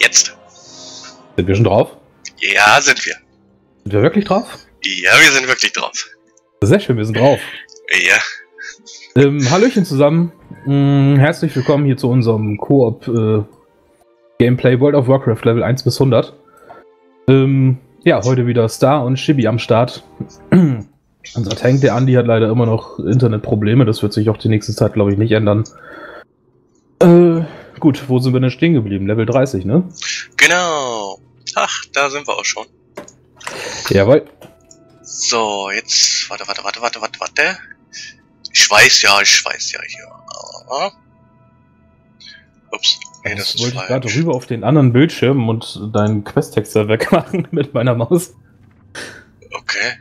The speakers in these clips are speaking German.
Jetzt. Sind wir schon drauf? Ja, sind wir. Sind wir wirklich drauf? Ja, wir sind wirklich drauf. Sehr schön, wir sind drauf. Ja. Ähm, Hallöchen zusammen. Mm, herzlich willkommen hier zu unserem Koop äh, Gameplay World of Warcraft Level 1 bis 100. Ähm, ja, heute wieder Star und Chibi am Start. Unser Tank, der Andi, hat leider immer noch Internetprobleme. Das wird sich auch die nächste Zeit, glaube ich, nicht ändern. Äh, gut, wo sind wir denn stehen geblieben? Level 30, ne? Genau. Ach, da sind wir auch schon. Jawohl. So, jetzt. Warte, warte, warte, warte, warte, warte. Ich weiß ja, ich weiß ja hier. Ah. Ups. Nee, das wollte ich gerade rüber auf den anderen Bildschirm und deinen Quest-Texter wegmachen mit meiner Maus. Okay.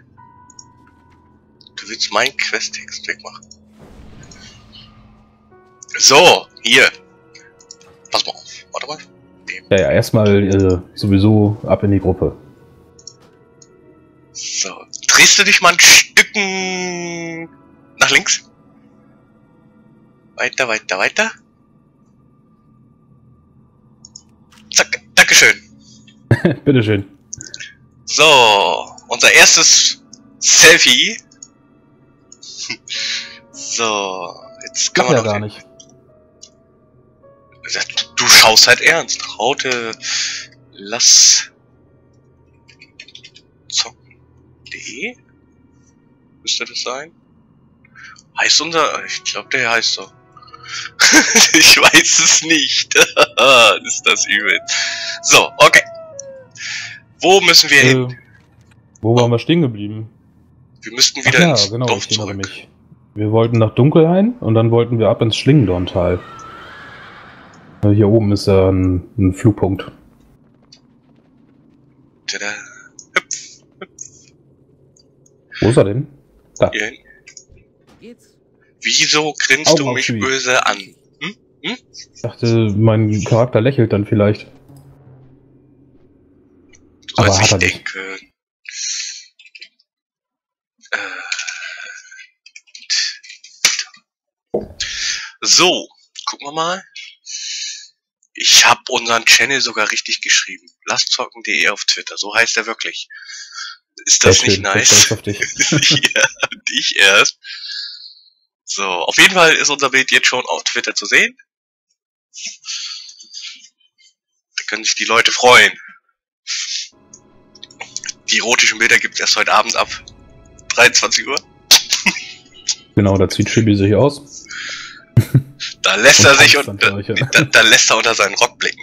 Du willst meinen Questtext wegmachen. So, hier. Pass mal auf. Warte mal. Ja, ja, erstmal äh, sowieso ab in die Gruppe. So. Drehst du dich mal ein Stücken nach links? Weiter, weiter, weiter. Zack. Dankeschön. Bitteschön. So. Unser erstes Selfie. so. Jetzt kann Kann man ja gar nicht. Du schaust halt ernst. Raute lass zocken.de müsste das sein? Heißt unser, ich glaube der heißt so. ich weiß es nicht. ist das übel. So, okay. Wo müssen wir hin? Äh, wo waren wir stehen geblieben? Wir müssten Ach wieder ja, ins genau, Dorf zurück. mich. Wir wollten nach Dunkelhain und dann wollten wir ab ins Schlingendorntal. Äh, Hier oben ist ja ein, ein Flugpunkt. Tada. Hüpf, Wo ist er denn? Da. hier hin. Geht's? Wieso grinst Augen du mich böse an? Ich dachte, mein Charakter lächelt dann vielleicht. Du Aber sollst hat nicht er nicht. denken. Äh. So, gucken wir mal. Ich habe unseren Channel sogar richtig geschrieben. Lastzocken.de auf Twitter. So heißt er wirklich. Ist das Sehr nicht schön, nice? stolz auf dich. ja, ich erst. So, auf jeden Fall ist unser Bild jetzt schon auf Twitter zu sehen. Da können sich die Leute freuen. Die erotischen Bilder gibt's erst heute Abend ab 23 Uhr. Genau, da zieht Chibi sich aus. Da lässt Und er sich und, da, da lässt er unter seinen Rock blicken.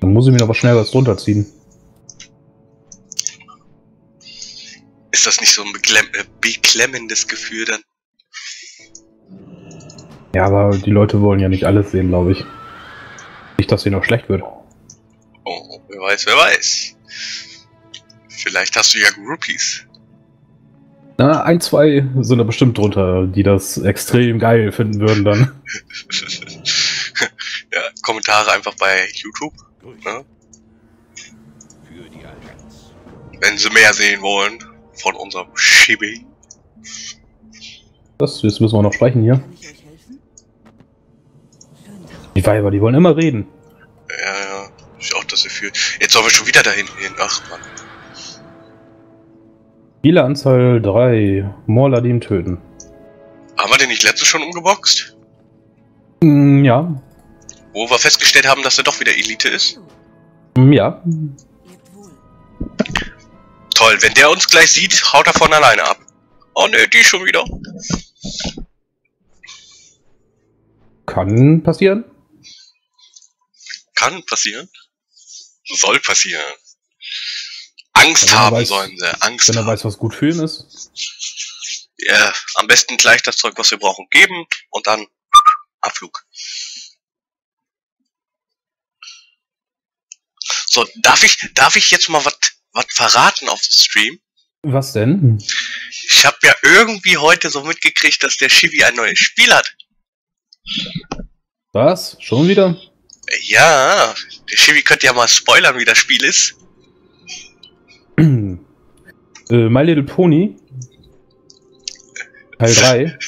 Dann muss ich mir noch was schnell was drunter ziehen. Ist das nicht so ein beklemm äh, beklemmendes Gefühl dann? Ja, aber die Leute wollen ja nicht alles sehen, glaube ich. Nicht, dass hier noch schlecht wird. Oh, wer weiß, wer weiß. Vielleicht hast du ja Groupies. Na, ein, zwei sind da bestimmt drunter, die das extrem geil finden würden dann. ja, Kommentare einfach bei YouTube, Allianz. wenn sie mehr sehen wollen von unserem Chibi. Das, jetzt müssen wir noch sprechen hier. Die Weiber, die wollen immer reden. Ja, ja, ich auch das Gefühl. Jetzt sollen wir schon wieder da hinten hin. Ach man. Spieleranzahl 3. Morladim töten. Haben wir den nicht letztes schon umgeboxt? Mm, ja. Wo wir festgestellt haben, dass er doch wieder Elite ist? Mm, ja. Toll, wenn der uns gleich sieht, haut er von alleine ab. Oh ne, die schon wieder. Kann passieren. Kann passieren. Soll passieren. Angst Wenn haben weiß- sollen sie. Angst Wenn er haben. weiß, was gut fühlen ist. Ja, am besten gleich das Zeug, was wir brauchen, geben und dann Abflug. So, darf ich, darf ich jetzt mal was was verraten auf dem Stream? Was denn? Ich habe ja irgendwie heute so mitgekriegt, dass der Chibi ein neues Spiel hat. Was? Schon wieder? Ja, der Chibi könnte ja mal spoilern, wie das Spiel ist. Äh, My Little Pony. Teil 3.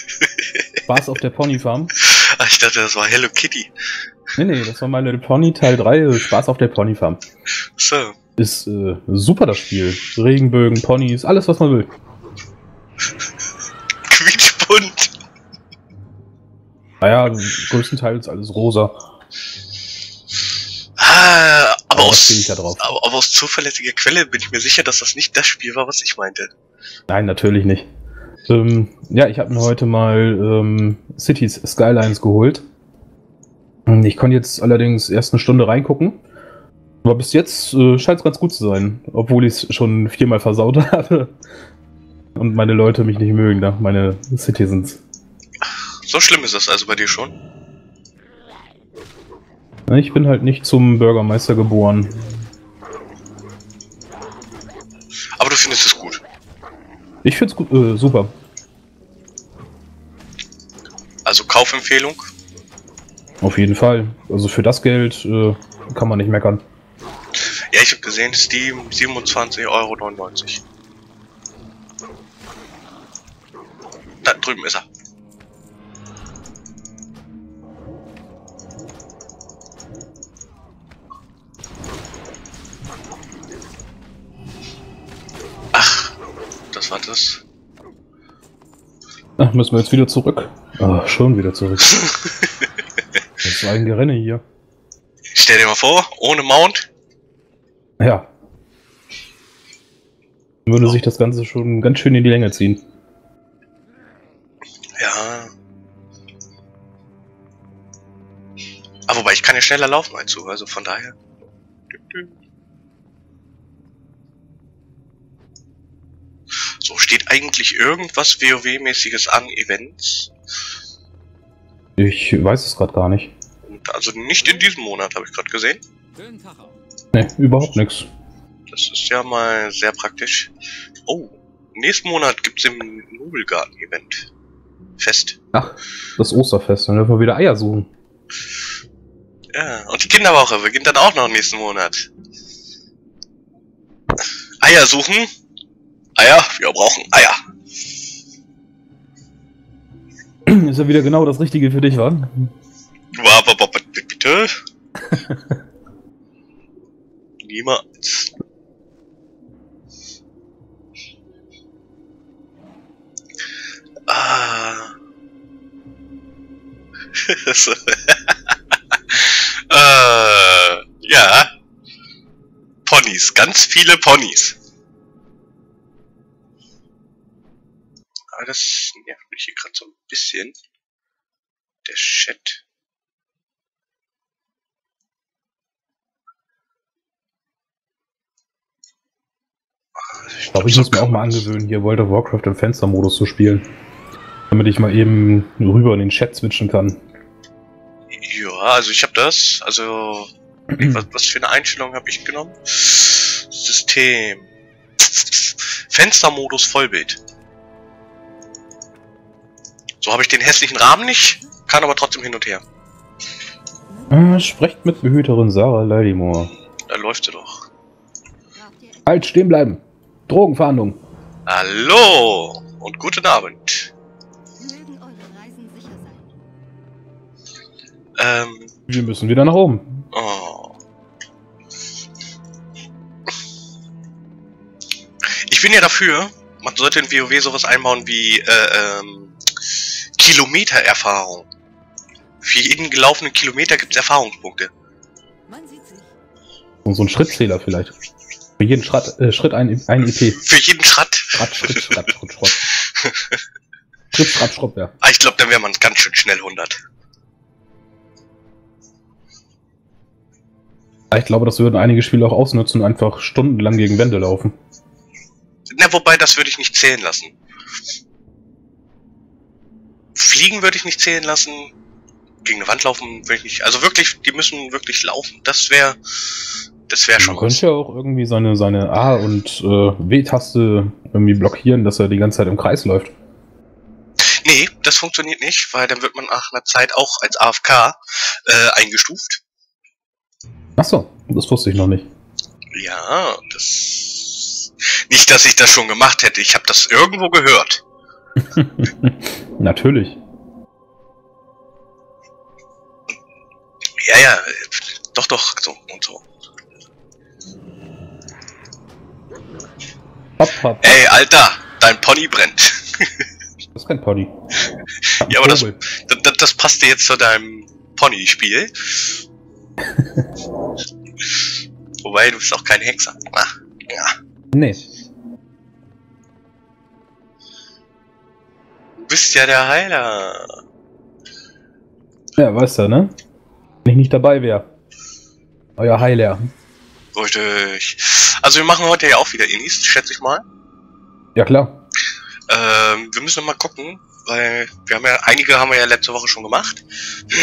Spaß auf der Ponyfarm. Ah, ich dachte, das war Hello Kitty. Nee, nee, das war My Little Pony Teil 3, äh, Spaß auf der Ponyfarm. So. Ist äh, super das Spiel. Regenbögen, Ponys, alles was man will. Quietschbunt. Naja, größtenteils alles rosa. Ah, aus, ich ja drauf. aber, aber aus zuverlässiger Quelle bin ich mir sicher, dass das nicht das Spiel war, was ich meinte. Nein, natürlich nicht. Ähm, ja, ich habe mir heute mal ähm, Cities Skylines geholt. Ich konnte jetzt allerdings erst eine Stunde reingucken. Aber bis jetzt äh, scheint es ganz gut zu sein, obwohl ich es schon viermal versaut habe. Und meine Leute mich nicht mögen, da, meine Citizens. So schlimm ist das also bei dir schon. Ich bin halt nicht zum Bürgermeister geboren. Aber du findest es gut. Ich find's gut, äh, super. Also Kaufempfehlung. Auf jeden Fall. Also für das Geld äh, kann man nicht meckern. Ja, ich habe gesehen, Steam 27,99 Euro. Da drüben ist er. Das war das. Ach, müssen wir jetzt wieder zurück. Ah, schon wieder zurück. Das war ein Gerenne hier. Stell dir mal vor, ohne Mount. Ja. Würde sich das Ganze schon ganz schön in die Länge ziehen. Ja. Aber wobei ich kann ja schneller laufen als du, also von daher. So, steht eigentlich irgendwas WoW-mäßiges an Events? Ich weiß es gerade gar nicht. Und also nicht in diesem Monat, habe ich gerade gesehen. Ne, überhaupt nix. Das ist ja mal sehr praktisch. Oh, nächsten Monat gibt's im Nobelgarten-Event. Fest. Ach, das Osterfest, dann dürfen wir wieder Eier suchen. Ja, und die Kinderwoche beginnt dann auch noch nächsten Monat. Eier suchen. Eier, wir brauchen Eier. Ist ja wieder genau das Richtige für dich, wa? Bitte? Niemals. Ah. Äh, ja. Ponys, ganz viele Ponys. Aber das nervt mich hier gerade so ein bisschen. Der Chat. Ich glaube, ich muss mir auch mal angewöhnen, hier World of Warcraft im Fenstermodus zu spielen. Damit ich mal eben rüber in den Chat switchen kann. Ja, also ich habe das. Also was, was für eine Einstellung habe ich genommen? System. Fenstermodus Vollbild. So habe ich den hässlichen Rahmen nicht, kann aber trotzdem hin und her. Äh, sprecht mit Behüterin Sarah Lydimore. Da läuft sie doch. Halt, stehen bleiben! Drogenfahndung! Hallo und guten Abend. mögen eure Reisen sicher sein. Ähm, Wir müssen wieder nach oben. oh. Ich bin ja dafür, man sollte in WoW sowas einbauen wie äh, ähm, Kilometererfahrung. Für jeden gelaufenen Kilometer gibt es Erfahrungspunkte. Man sieht sich. Und so ein Schrittzähler vielleicht. Für jeden Schritt, äh, Schritt ein, ein EP. Für jeden Schritt. Schritt, Schritt, Schritt, Schritt, Schritt. Schritt, Schritt, Schritt, ja. Ah, ich glaube, dann wäre man ganz schön schnell 100. Ich glaube, das würden einige Spieler auch ausnutzen und einfach stundenlang gegen Wände laufen. Na, wobei, das würde ich nicht zählen lassen. Fliegen würde ich nicht zählen lassen. Gegen eine Wand laufen würde ich nicht. Also wirklich, die müssen wirklich laufen. Das wäre, das wäre schon Man könnte ja auch irgendwie seine, seine A- und äh, W-Taste irgendwie blockieren, dass er die ganze Zeit im Kreis läuft. Nee, das funktioniert nicht, weil dann wird man nach einer Zeit auch als AFK äh, eingestuft. Achso, das wusste ich noch nicht. Ja, das. Nicht, dass ich das schon gemacht hätte. Ich habe das irgendwo gehört. Natürlich. Ja, ja, doch, doch, so und so. Hopp, hopp. Ey, Alter, dein Pony brennt. Das ist kein Pony. Ja, aber das, das, das passte jetzt zu deinem Pony-Spiel. Wobei, du bist auch kein Hexer. Ah, ja. Nee. Bist ja der Heiler. Ja, weißt du, ne? Wenn ich nicht dabei wäre. Euer Heiler. Richtig. Also wir machen heute ja auch wieder Inis, schätze ich mal. Ja, klar. Ähm, wir müssen mal gucken, weil wir haben ja, einige haben wir ja letzte Woche schon gemacht.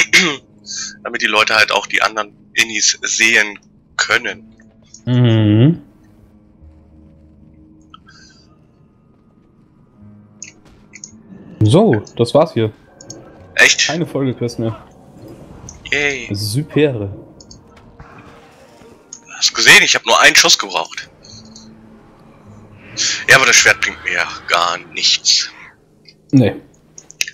damit die Leute halt auch die anderen Inis sehen können. Mhm. So, das war's hier. Echt? Keine Folgequest mehr. Yay. Super. Hast du gesehen? Ich habe nur einen Schuss gebraucht. Ja, aber das Schwert bringt mir ja gar nichts. Nee.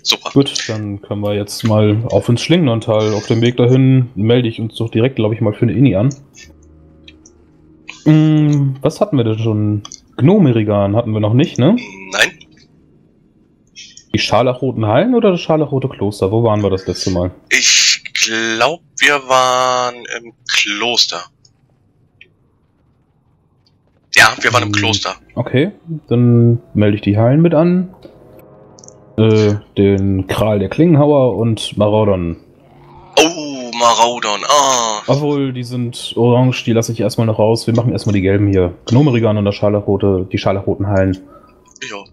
Super. Gut, dann können wir jetzt mal auf ins Schlingental. Auf dem Weg dahin melde ich uns doch direkt, glaube ich, mal für eine Inni an. Hm, was hatten wir denn schon? Gnomerigan hatten wir noch nicht, ne? Nein? Die Scharlachroten Hallen oder das Scharlachrote Kloster? Wo waren wir das letzte Mal? Ich glaube, wir waren im Kloster. Ja, wir waren im Hm. Kloster. Okay, dann melde ich die Hallen mit an. Äh, den Kral der Klingenhauer und Maraudon. Oh, Maraudon. Ah. Obwohl, die sind orange, die lasse ich erstmal noch raus. Wir machen erstmal die gelben hier. Gnomerigan und das Scharlachrote, die Scharlachroten Hallen. Jo.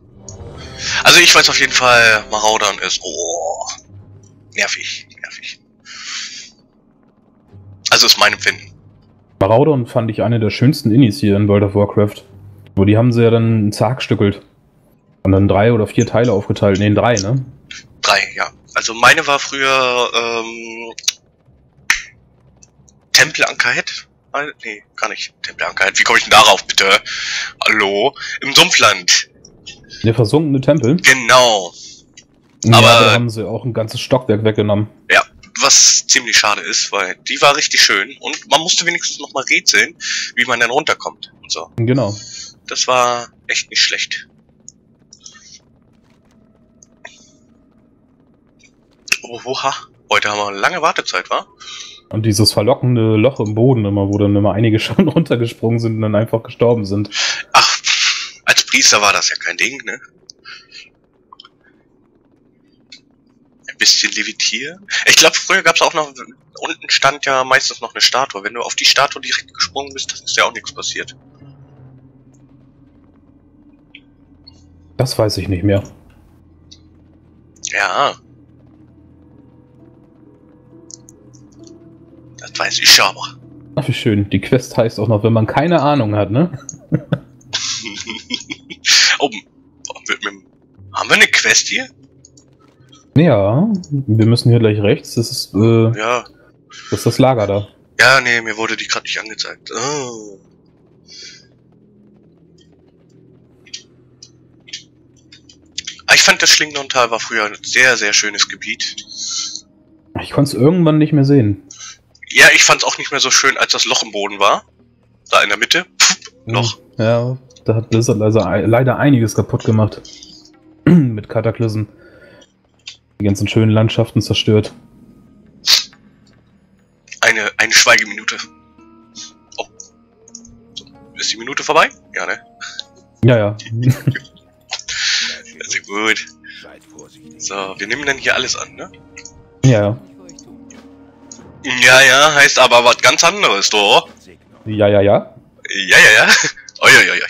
Also ich weiß auf jeden Fall, Maraudon ist. Oh. Nervig. Nervig. Also ist mein Empfinden. Maraudon fand ich eine der schönsten Innis hier in World of Warcraft. Wo die haben sie ja dann zerhackstückelt. Und dann drei oder vier Teile aufgeteilt. Ne, in drei, ne? Drei, ja. Also meine war früher ähm, Tempel Ankerhead. Äh, Nee, gar nicht. Tempel Ankerhead. Wie komme ich denn darauf, bitte? Hallo? Im Sumpfland. Der versunkene Tempel. Genau. Ja, Aber- da haben sie auch ein ganzes Stockwerk weggenommen. Ja, was ziemlich schade ist, weil die war richtig schön und man musste wenigstens noch mal rätseln, wie man dann runterkommt und so. Genau. Das war echt nicht schlecht. Oha, heute haben wir eine lange Wartezeit, wa? Und dieses verlockende Loch im Boden immer, wo dann immer einige schon runtergesprungen sind und dann einfach gestorben sind. Ach, Priester war das ja kein Ding, ne? Ein bisschen levitieren. Ich glaube, früher gab es auch noch, unten stand ja meistens noch eine Statue. Wenn du auf die Statue direkt gesprungen bist, dann ist ja auch nichts passiert. Das weiß ich nicht mehr. Ja. Das weiß ich aber. Ach, wie schön. Die Quest heißt auch noch, wenn man keine Ahnung hat, ne? oh, mit, mit, haben wir eine Quest hier? Ja, wir müssen hier gleich rechts. Das ist, äh, Ja. das, ist das Lager da. Ja, nee, mir wurde die gerade nicht angezeigt. Oh. Ah, Ich fand das Schlingendontal war früher ein sehr, sehr schönes Gebiet. Ich konnte es irgendwann nicht mehr sehen. Ja, ich fand es auch nicht mehr so schön, als das Loch im Boden war. Da in der Mitte. Pff, Loch. Ja, da hat Blizzard also ei- leider einiges kaputt gemacht. Mit Kataklysm. Die ganzen schönen Landschaften zerstört. Eine, eine Schweigeminute. Oh. Ist die Minute vorbei? Ja, ne? Ja, ja. Sehr gut. So, wir nehmen dann hier alles an, ne? ja, ja. Ja, ja, heißt aber was ganz anderes, doch. Segnung. Ja, ja, ja. Ja, ja, ja. Oi, oi, oi.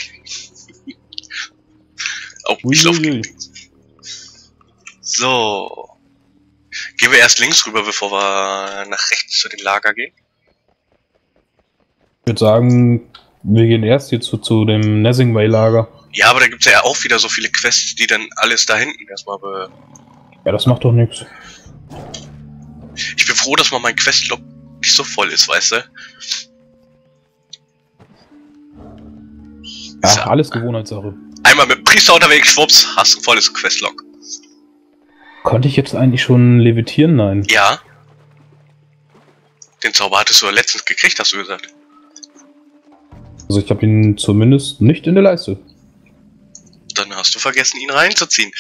Oh, ich Uiuiui. gegen links. So. Gehen wir erst links rüber, bevor wir nach rechts zu dem Lager gehen. Ich würde sagen, wir gehen erst hier zu, zu dem Nessingway-Lager. Ja, aber da gibt's ja auch wieder so viele Quests, die dann alles da hinten erstmal be Ja, das macht doch nichts. Ich bin froh, dass mal mein Questlog nicht so voll ist, weißt du? Ja, alles Gewohnheitssache. Einmal mit Priester unterwegs, schwupps, hast du ein volles Questlog. Konnte ich jetzt eigentlich schon levitieren? Nein. Ja. Den Zauber hattest du letztens gekriegt, hast du gesagt. Also ich habe ihn zumindest nicht in der Leiste. Dann hast du vergessen, ihn reinzuziehen.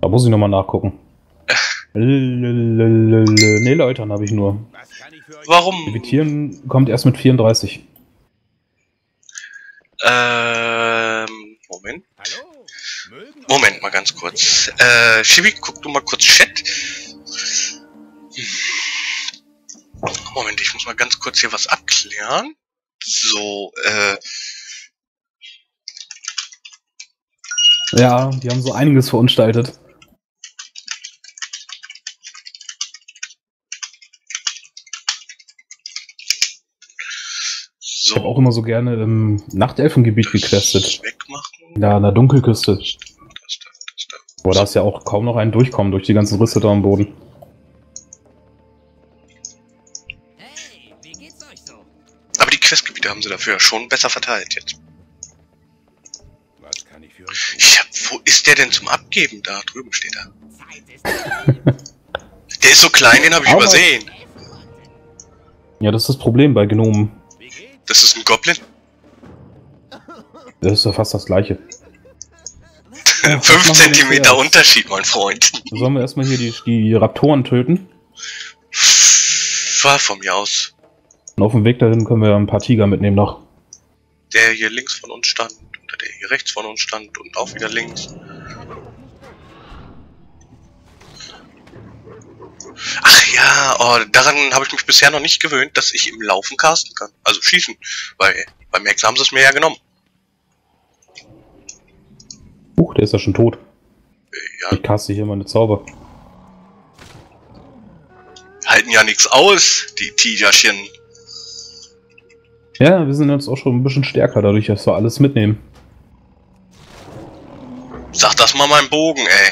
Da muss ich nochmal nachgucken. Nee, Läutern habe ich nur. Warum? Levitieren kommt erst mit 34. Ähm, Moment. Hallo? Moment mal ganz kurz. Äh, Shibi, guck du mal kurz Chat. Moment, ich muss mal ganz kurz hier was abklären. So, äh, Ja, die haben so einiges verunstaltet. So. Ich habe auch immer so gerne im Nachtelfengebiet gequestet. Wegmachen. Da an der Dunkelküste. Das da, das ist ja auch kaum noch ein Durchkommen durch die ganzen Risse da am Boden. Hey, wie geht's euch so? Aber die Questgebiete haben sie dafür schon besser verteilt jetzt. Was kann ich für euch tun? Ich hab, wo ist der denn zum Abgeben? Da drüben steht er. Der ist so klein, den habe ich Aber- übersehen. Ja, das ist das Problem bei Gnomen. Das ist ein Goblin. Das ist ja fast das gleiche. Fünf machen wir denn Zentimeter zuerst? Unterschied, mein Freund. Sollen wir erstmal hier die, die Raptoren töten? War von mir aus. Und auf dem Weg dahin können wir ein paar Tiger mitnehmen noch. Der hier links von uns stand, oder der hier rechts von uns stand und auch wieder links. Ach ja, oh, daran habe ich mich bisher noch nicht gewöhnt, dass ich im Laufen casten kann. Also schießen. Weil beim Max haben sie es mir ja genommen. Huch, der ist ja schon tot. Ja, Ich caste hier meine Zauber. halten ja nichts aus, die Tigerchen. Ja, wir sind jetzt auch schon ein bisschen stärker, dadurch, dass wir alles mitnehmen. Sag das mal meinem Bogen, ey.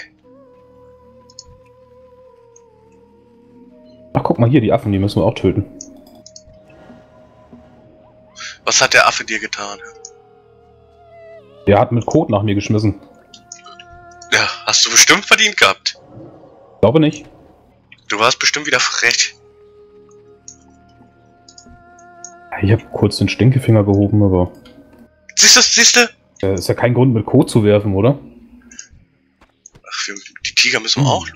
Ach, guck mal hier, die Affen, die müssen wir auch töten. Was hat der Affe dir getan? Der hat mit Kot nach mir geschmissen. Ja, hast du bestimmt verdient gehabt. Glaube nicht. Du warst bestimmt wieder frech. Ich habe kurz den Stinkefinger gehoben, aber Siehst du, siehst du? äh, ist ja kein Grund, mit Kot zu werfen, oder? Ach, wir, die Tiger müssen wir auch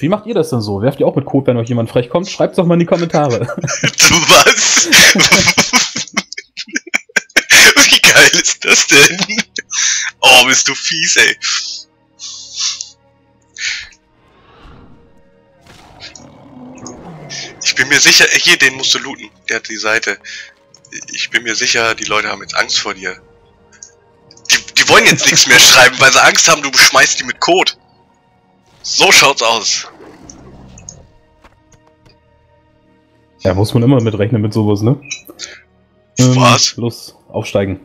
Wie macht ihr das denn so? Werft ihr auch mit Kot, wenn euch jemand frech kommt? Schreibt's doch mal in die Kommentare. Du was? Wie geil ist das denn? Oh, bist du fies, ey. Ich bin mir sicher, hier, den musst du looten. Der hat die Seite. Ich bin mir sicher, die Leute haben jetzt Angst vor dir. Die, die wollen jetzt nichts mehr schreiben, weil sie Angst haben, du beschmeißt die mit Code. So schaut's aus. ja, muss man immer mitrechnen mit sowas, ne? Ähm, Was? Los, aufsteigen.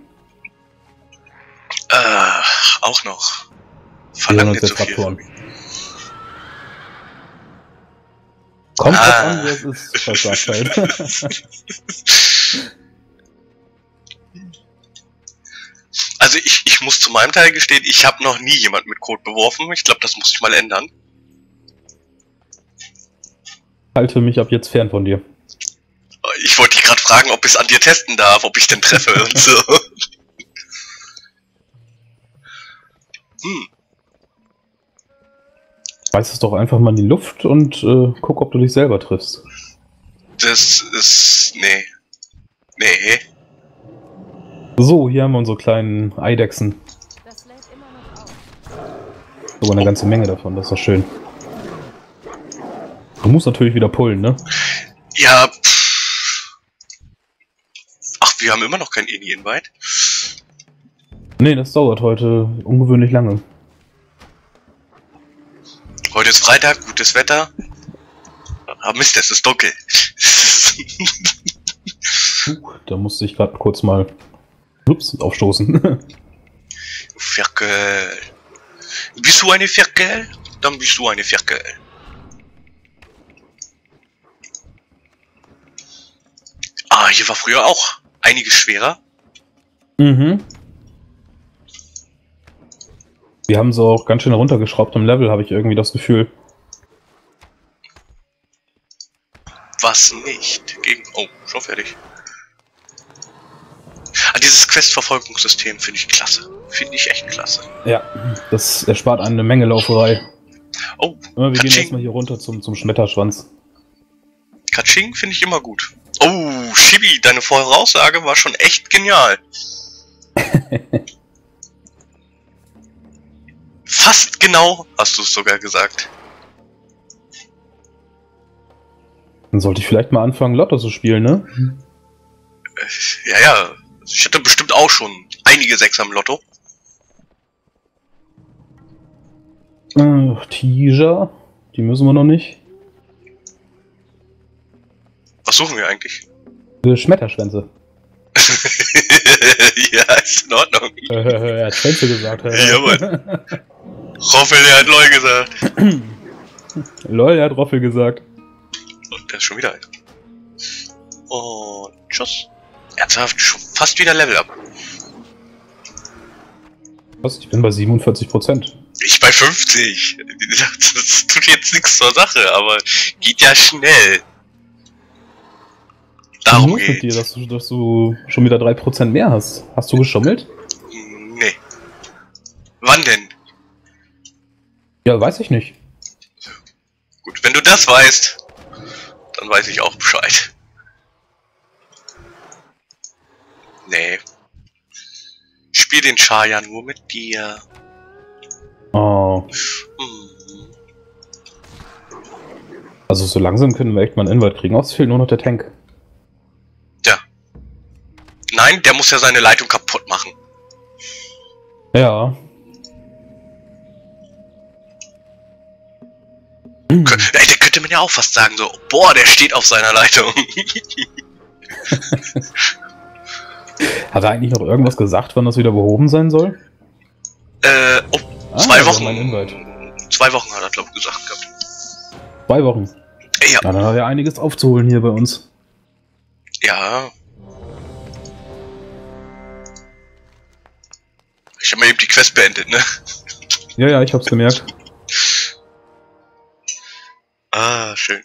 Äh, auch noch. Wir Verlangt nicht jetzt viel. Kommt Ah. an, wer es ist, was sagt halt. Also ich, ich muss zu meinem Teil gestehen, ich habe noch nie jemand mit Code beworfen. Ich glaube, das muss ich mal ändern. Halte mich ab jetzt fern von dir. Ich wollte dich gerade fragen, ob ich es an dir testen darf, ob ich den treffe und so. Hm, Reiß es doch einfach mal in die Luft und äh, guck, ob du dich selber triffst. das ist... Nee. Nee. So, hier haben wir unsere kleinen Eidechsen. Das lädt immer noch auf. Sogar eine ganze Menge davon, das ist doch schön. Du musst natürlich wieder pullen, ne? Ja. Ach, wir haben immer noch kein Ini-Invite? Nee, das dauert heute ungewöhnlich lange. Heute ist Freitag, gutes Wetter. Ah, Mist, es ist dunkel. Puh, da musste ich gerade kurz mal ups, aufstoßen. Ferkel. Bist du eine Ferkel? Dann bist du eine Ferkel. Ah, hier war früher auch einiges schwerer. mhm. Wir haben so auch ganz schön runtergeschraubt im Level, habe ich irgendwie das Gefühl. was nicht. Gegen. Oh, schon fertig. Ah, dieses Quest-Verfolgungssystem finde ich klasse. Finde ich echt klasse. Ja, das erspart eine Menge Lauferei. Oh, Ja, wir gehen Katsching. erstmal hier runter zum, zum Schmetterschwanz. Katsching finde ich immer gut. Oh, Shibi, deine Voraussage war schon echt genial. Fast genau hast du es sogar gesagt. Dann sollte ich vielleicht mal anfangen, Lotto zu spielen, ne? Äh, Ja, ja. Ich hatte bestimmt auch schon einige Sechser im Lotto. Äh, Tija, die müssen wir noch nicht. Was suchen wir eigentlich? Äh, Schmetterschwänze. ja, ist in Ordnung. Äh, er hat Schwänze gesagt. Jawohl. Roffel, der hat Leu gesagt. Lol, er hat Roffel gesagt. Und der ist schon wieder ein. Und tschüss. Ernsthaft, schon fast wieder Level up. Was? Ich bin bei 47 Prozent. Ich bei 50. Das tut jetzt nichts zur Sache, aber geht ja schnell. Darum ist mit dir, dass du, dass du schon wieder 3% mehr hast? Hast du geschummelt? Nee. Wann denn? Ja, weiß ich nicht. Gut, wenn du das weißt, dann weiß ich auch Bescheid. Nee. Ich spiel den Char ja nur mit dir. Oh. Hm. Also so langsam können wir echt mal einen Invite kriegen. Es fehlt nur noch der Tank. Ja. Nein, der muss ja seine Leitung kaputt machen. Ja. Kö- Ey, der könnte man ja auch fast sagen, so, boah, der steht auf seiner Leitung. Hat er eigentlich noch irgendwas gesagt, wann das wieder behoben sein soll? äh, oh, Ah, zwei Wochen. Zwei Wochen hat er, glaube ich, gesagt gehabt. Zwei Wochen. Ey, ja. Ja, dann hat er einiges aufzuholen hier bei uns. Ja. Ich habe mal eben die Quest beendet, ne? Ja, ja, ich hab's gemerkt. Ah, schön.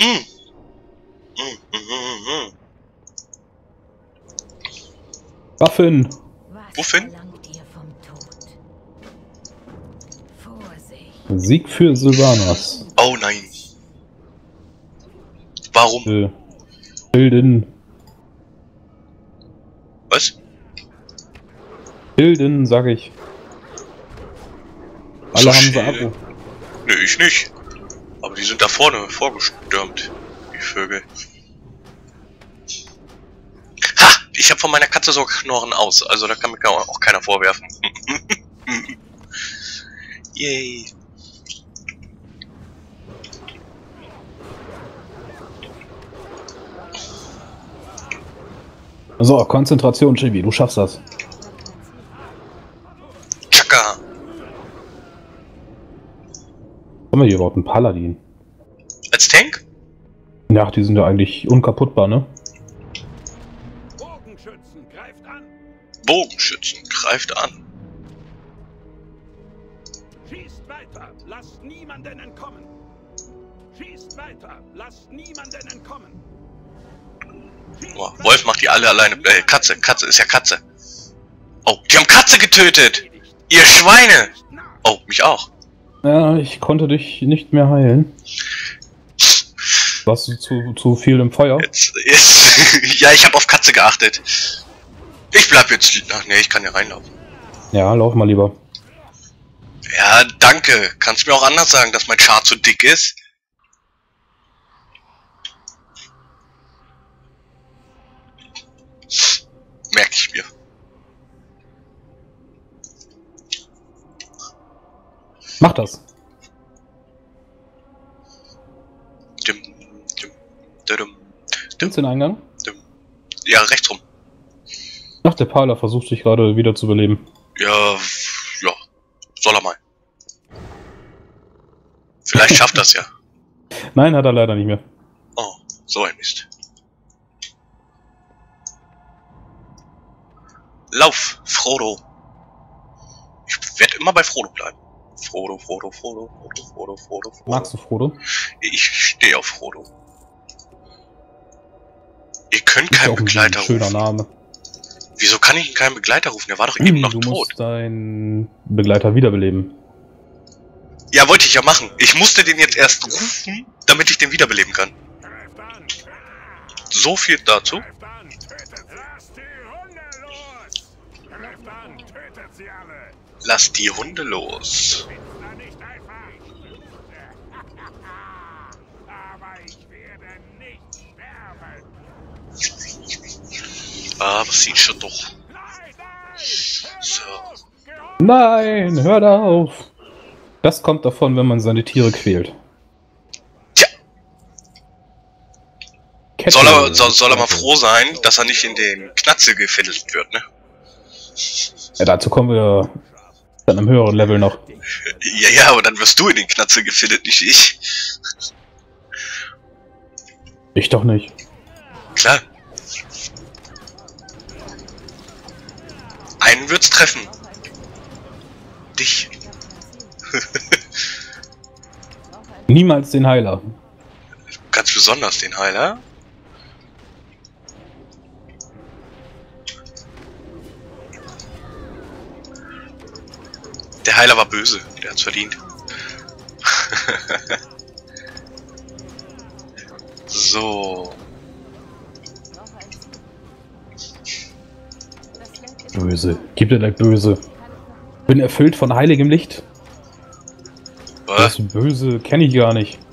Mm. Waffen! Vorsicht. Sieg für Sylvanas. Oh nein. Warum? Äh, Hilden. Was? Hilden, sag ich. Alle So haben sie. Akku. Nö, ich nicht. Aber die sind da vorne vorgestürmt. Die Vögel. Ha! Ich habe von meiner Katze so Knochen aus. Also da kann mir auch keiner vorwerfen. Yay. So, Konzentration, Chibi, du schaffst das. Chaka. Haben wir hier überhaupt einen Paladin? Als Tank? Ja, die sind ja eigentlich unkaputtbar, ne? Bogenschützen. Greift an. Schießt weiter! Lasst niemanden entkommen! Schießt weiter! Lasst niemanden entkommen! Weiter. Wolf macht die alle alleine. Äh, Katze. Katze ist ja Katze. Oh, die haben Katze getötet. Ihr Schweine. Oh, mich auch. Ja, ich konnte dich nicht mehr heilen. Warst du zu, zu viel im Feuer? Jetzt, jetzt. ja, ich habe auf Katze geachtet. Ich bleib jetzt. Ach nee, ich kann ja reinlaufen. Ja, lauf mal lieber. Ja, danke. Kannst mir auch anders sagen, dass mein Char zu dick ist? Merke ich mir. Mach das. Dim, dim, dim, Stimmt's den Eingang? dim. Ja, rechts rum. Ach, der Parler versucht dich gerade wieder zu beleben. Ja, ja. Soll er mal. Vielleicht schafft das ja. Nein, hat er leider nicht mehr. Oh, so ein Mist. Lauf, Frodo. Ich werde immer bei Frodo bleiben. Frodo, Frodo, Frodo, Frodo, Frodo, Frodo, Frodo. Magst du Frodo? Ich stehe auf Frodo. Ihr könnt keinen Begleiter schöner rufen. Name. Wieso kann ich ihn keinen Begleiter rufen? Der war doch eben noch du tot. musst deinen Begleiter wiederbeleben. Ja, wollte ich ja machen. Ich musste den jetzt erst rufen, damit ich den wiederbeleben kann. So viel dazu. Lass die Hunde los. Bin's da nicht einfach! Aber ich werde nicht sterben! Ah, was sieht schon doch. So. Nein, hör da auf! Das kommt davon, wenn man seine Tiere quält. Tja. Soll er, soll, soll er mal froh sein, dass er nicht in den Knatzel gefädelt wird, ne? Ja, dazu kommen wir dann im höheren Level noch. Ja, ja, aber dann wirst du in den Knatzel gefädelt, nicht ich. Ich doch nicht. Klar. Einen wird's treffen. Dich. Niemals den Heiler. Ganz besonders den Heiler. Der Heiler war böse, der hat's verdient. so. Böse. Gib dir gleich böse. Bin erfüllt von heiligem Licht. Was? Das Böse kenne ich gar nicht. Nicht.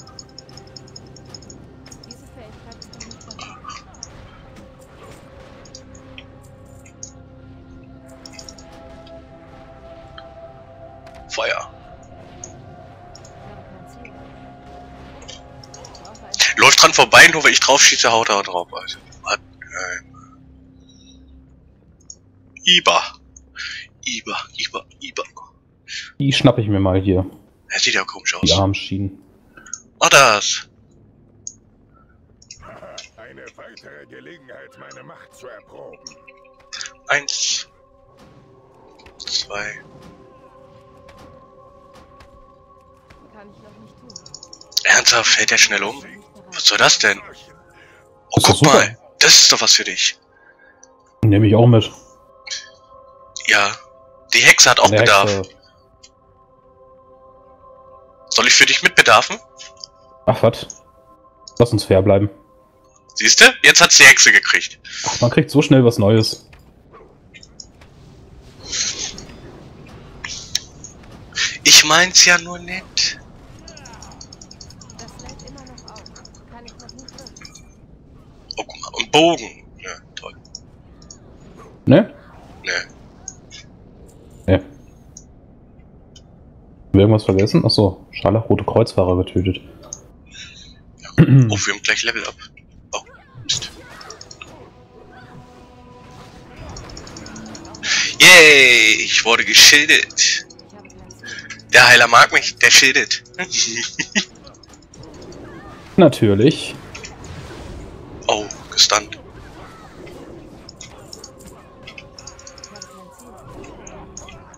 Feuer. Läuft dran vorbei, nur weil ich drauf schieße, haut er drauf. Also, was? Ähm. Iba. Iba, Iba, Iba. Die schnapp ich mir mal hier. Er sieht ja komisch Die aus. Armschienen. Oh, das. Eine weitere Gelegenheit, meine Macht zu erproben. Eins. Zwei. kann ich noch nicht tun. Ernsthaft, fällt der schnell um? Was soll das denn? Oh, doch guck mal. Das ist doch was für dich. Nehme ich auch mit. Hexe hat auch Eine Bedarf. Hexe. Soll ich für dich mitbedarfen? Ach was. Lass uns fair bleiben. Siehste? Jetzt hat's die Hexe gekriegt. Ach, man kriegt so schnell was Neues. Ich mein's ja nur nett. Das lädt immer noch auf. Kann ich noch nicht nutzen. Oh, guck mal. Und Bogen. Ja, toll. Ne? Ne. Ja. Haben wir irgendwas vergessen? Achso, Scharlachrote Kreuzfahrer getötet. Oh, wir haben gleich Level up. Oh, Mist. Yay, ich wurde Ziel. Der Heiler mag mich, der schildet. Natürlich. oh, gestunt.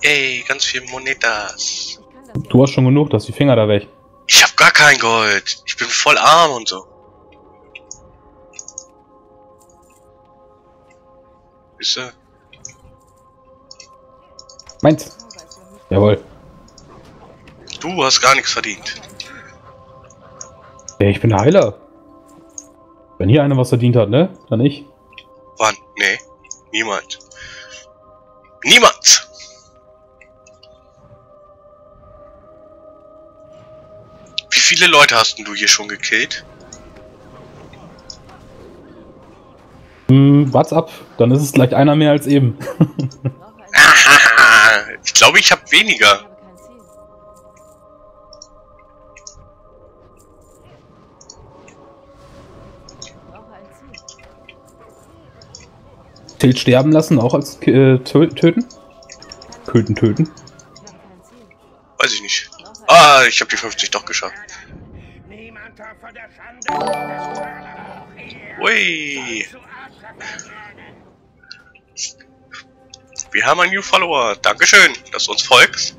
Yay, ganz viel Monetas. Du hast schon genug, dass die Finger da weg. Ich hab gar kein Gold. Ich bin voll arm und so. Meins. Ist noch nicht Jawohl. Du hast gar nichts verdient. Ja, ich bin Heiler. Wenn hier einer was verdient hat, ne? Dann ich. Wann? Nee. Niemand. Niemand! Viele Leute hast denn du hier schon gekillt? Hm, what's up? Dann ist es gleich einer mehr als eben. Ich glaube, ich habe weniger. Tilt sterben lassen, auch als äh, tö töten? Töten. Ziel. Weiß ich nicht. Ah, ich habe die 50 doch geschafft. Von der Schande Ui. Wir haben einen New Follower. Dankeschön, dass du uns folgst.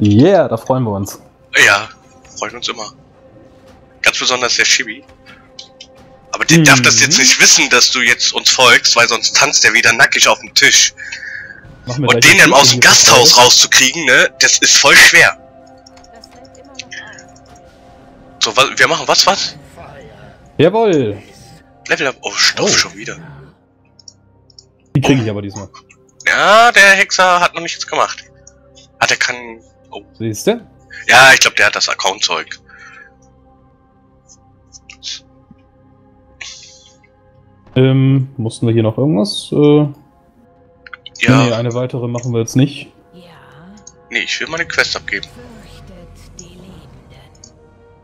Yeah, da freuen wir uns. Ja, freuen uns immer. Ganz besonders der Chibi. Aber der Mhm. darf das jetzt nicht wissen, dass du jetzt uns folgst, weil sonst tanzt er wieder nackig auf dem Tisch. Und den dann aus dem Gasthaus rauszukriegen, ne, das ist voll schwer. So, wir machen was, was? Jawohl. Level up. Oh, Stoff Oh. schon wieder. Die kriege ich aber diesmal. Ja, der Hexer hat noch nichts gemacht. Ah, der kann... Oh. Siehst du? Ja, ich glaube, der hat das Account-Zeug. Ähm, mussten wir hier noch irgendwas? Äh, Ja, Nee, eine weitere machen wir jetzt nicht. Ja, nee, ich will meine Quest abgeben.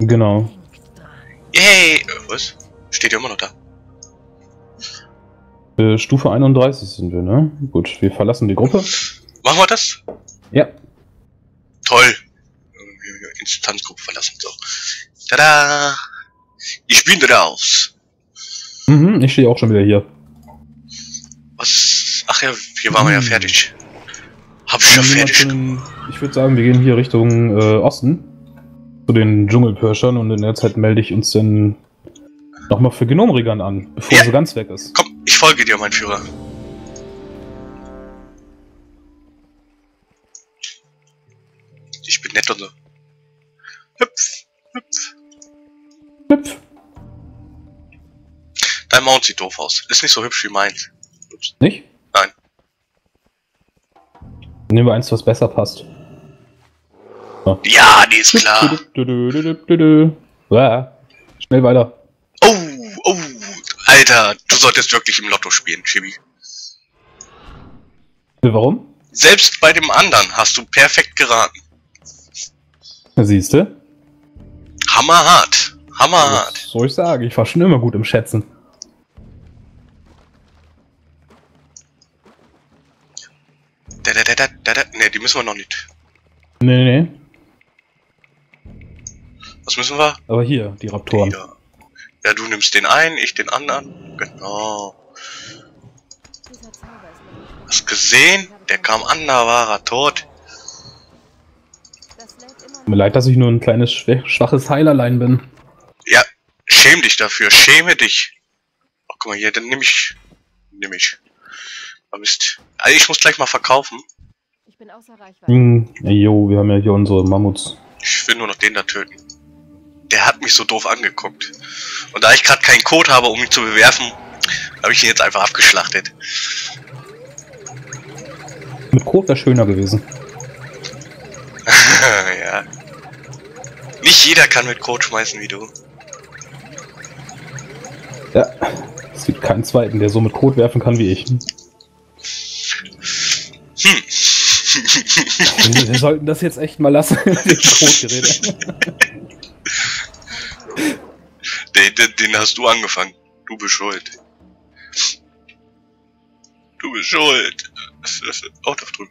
Genau. Yay! Was? Steht ja immer noch da. Äh, Stufe 31 sind wir, ne? Gut, wir verlassen die Gruppe. Machen wir das? Ja. Toll. Instanzgruppe verlassen. So. Tada! Ich bin raus. Mhm, ich stehe auch schon wieder hier. Was? Ach ja, hier waren wir ja Hm. fertig. Hab ich wir fertig. Ich würde sagen, wir gehen hier Richtung äh, Osten. Zu den Dschungelpirschern und in der Zeit melde ich uns dann nochmal für Genomregern an, bevor Ja. sie ganz weg ist. Komm, ich folge dir, mein Führer. Ich bin nett und so. Hüpf, hüpf. Hüpf. Dein Mount sieht doof aus. Ist nicht so hübsch wie meins. Nicht? Nein. Nehmen wir eins, was besser passt. Ja, die ist klar. Ja. Schnell weiter. Oh, oh. Alter, du solltest wirklich im Lotto spielen, Chibi. Warum? Selbst bei dem anderen hast du perfekt geraten. Siehst du? Hammerhart. Hammerhart. Soll ich sagen? Ich war schon immer gut im Schätzen. Da, da, da, da, da, da. Ne, die müssen wir noch nicht. Nee, nee, nee. Was müssen wir? Aber hier, die Raptoren. Ja. ja, du nimmst den einen, ich den anderen. Genau. Hast gesehen? Der kam an, da war er tot. Immer Mir leid, dass ich nur ein kleines, schwaches Heilerlein bin. Ja, schäm dich dafür, schäme dich. Oh, guck mal hier, dann nimm ich. Nimm ich. Aber Mist. Also ich muss gleich mal verkaufen. Ich bin außer Reichweite. Hm, jo, wir haben ja hier unsere Mammuts. Ich will nur noch den da töten. Der hat mich so doof angeguckt. Und da ich gerade keinen Code habe, um ihn zu bewerfen, habe ich ihn jetzt einfach abgeschlachtet. Mit Code wäre schöner gewesen. ja. Nicht jeder kann mit Code schmeißen wie du. Ja. Es gibt keinen zweiten, der so mit Code werfen kann wie ich. Hm. Wir, wir sollten das jetzt echt mal lassen, den Code-Gerät. den, den, den hast du angefangen. Du bist schuld. Du bist schuld. Oh, da drüben.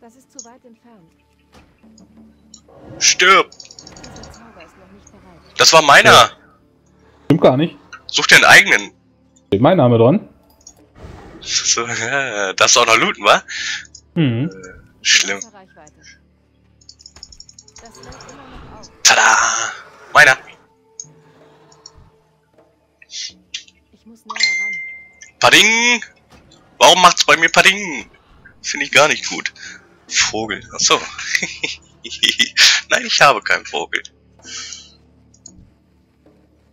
Das ist zu weit entfernt. Stirb. Das war meiner. Ja. Stimmt gar nicht. Such dir einen eigenen. Steht mein Name dran. So, ja, das ist auch noch looten, wa? Hm. Ich bin Schlimm. Tada! Meiner. Ich muss näher ran. Padding! Warum macht's bei mir Padding? Finde ich gar nicht gut. Vogel. Achso. Nein, ich habe keinen Vogel.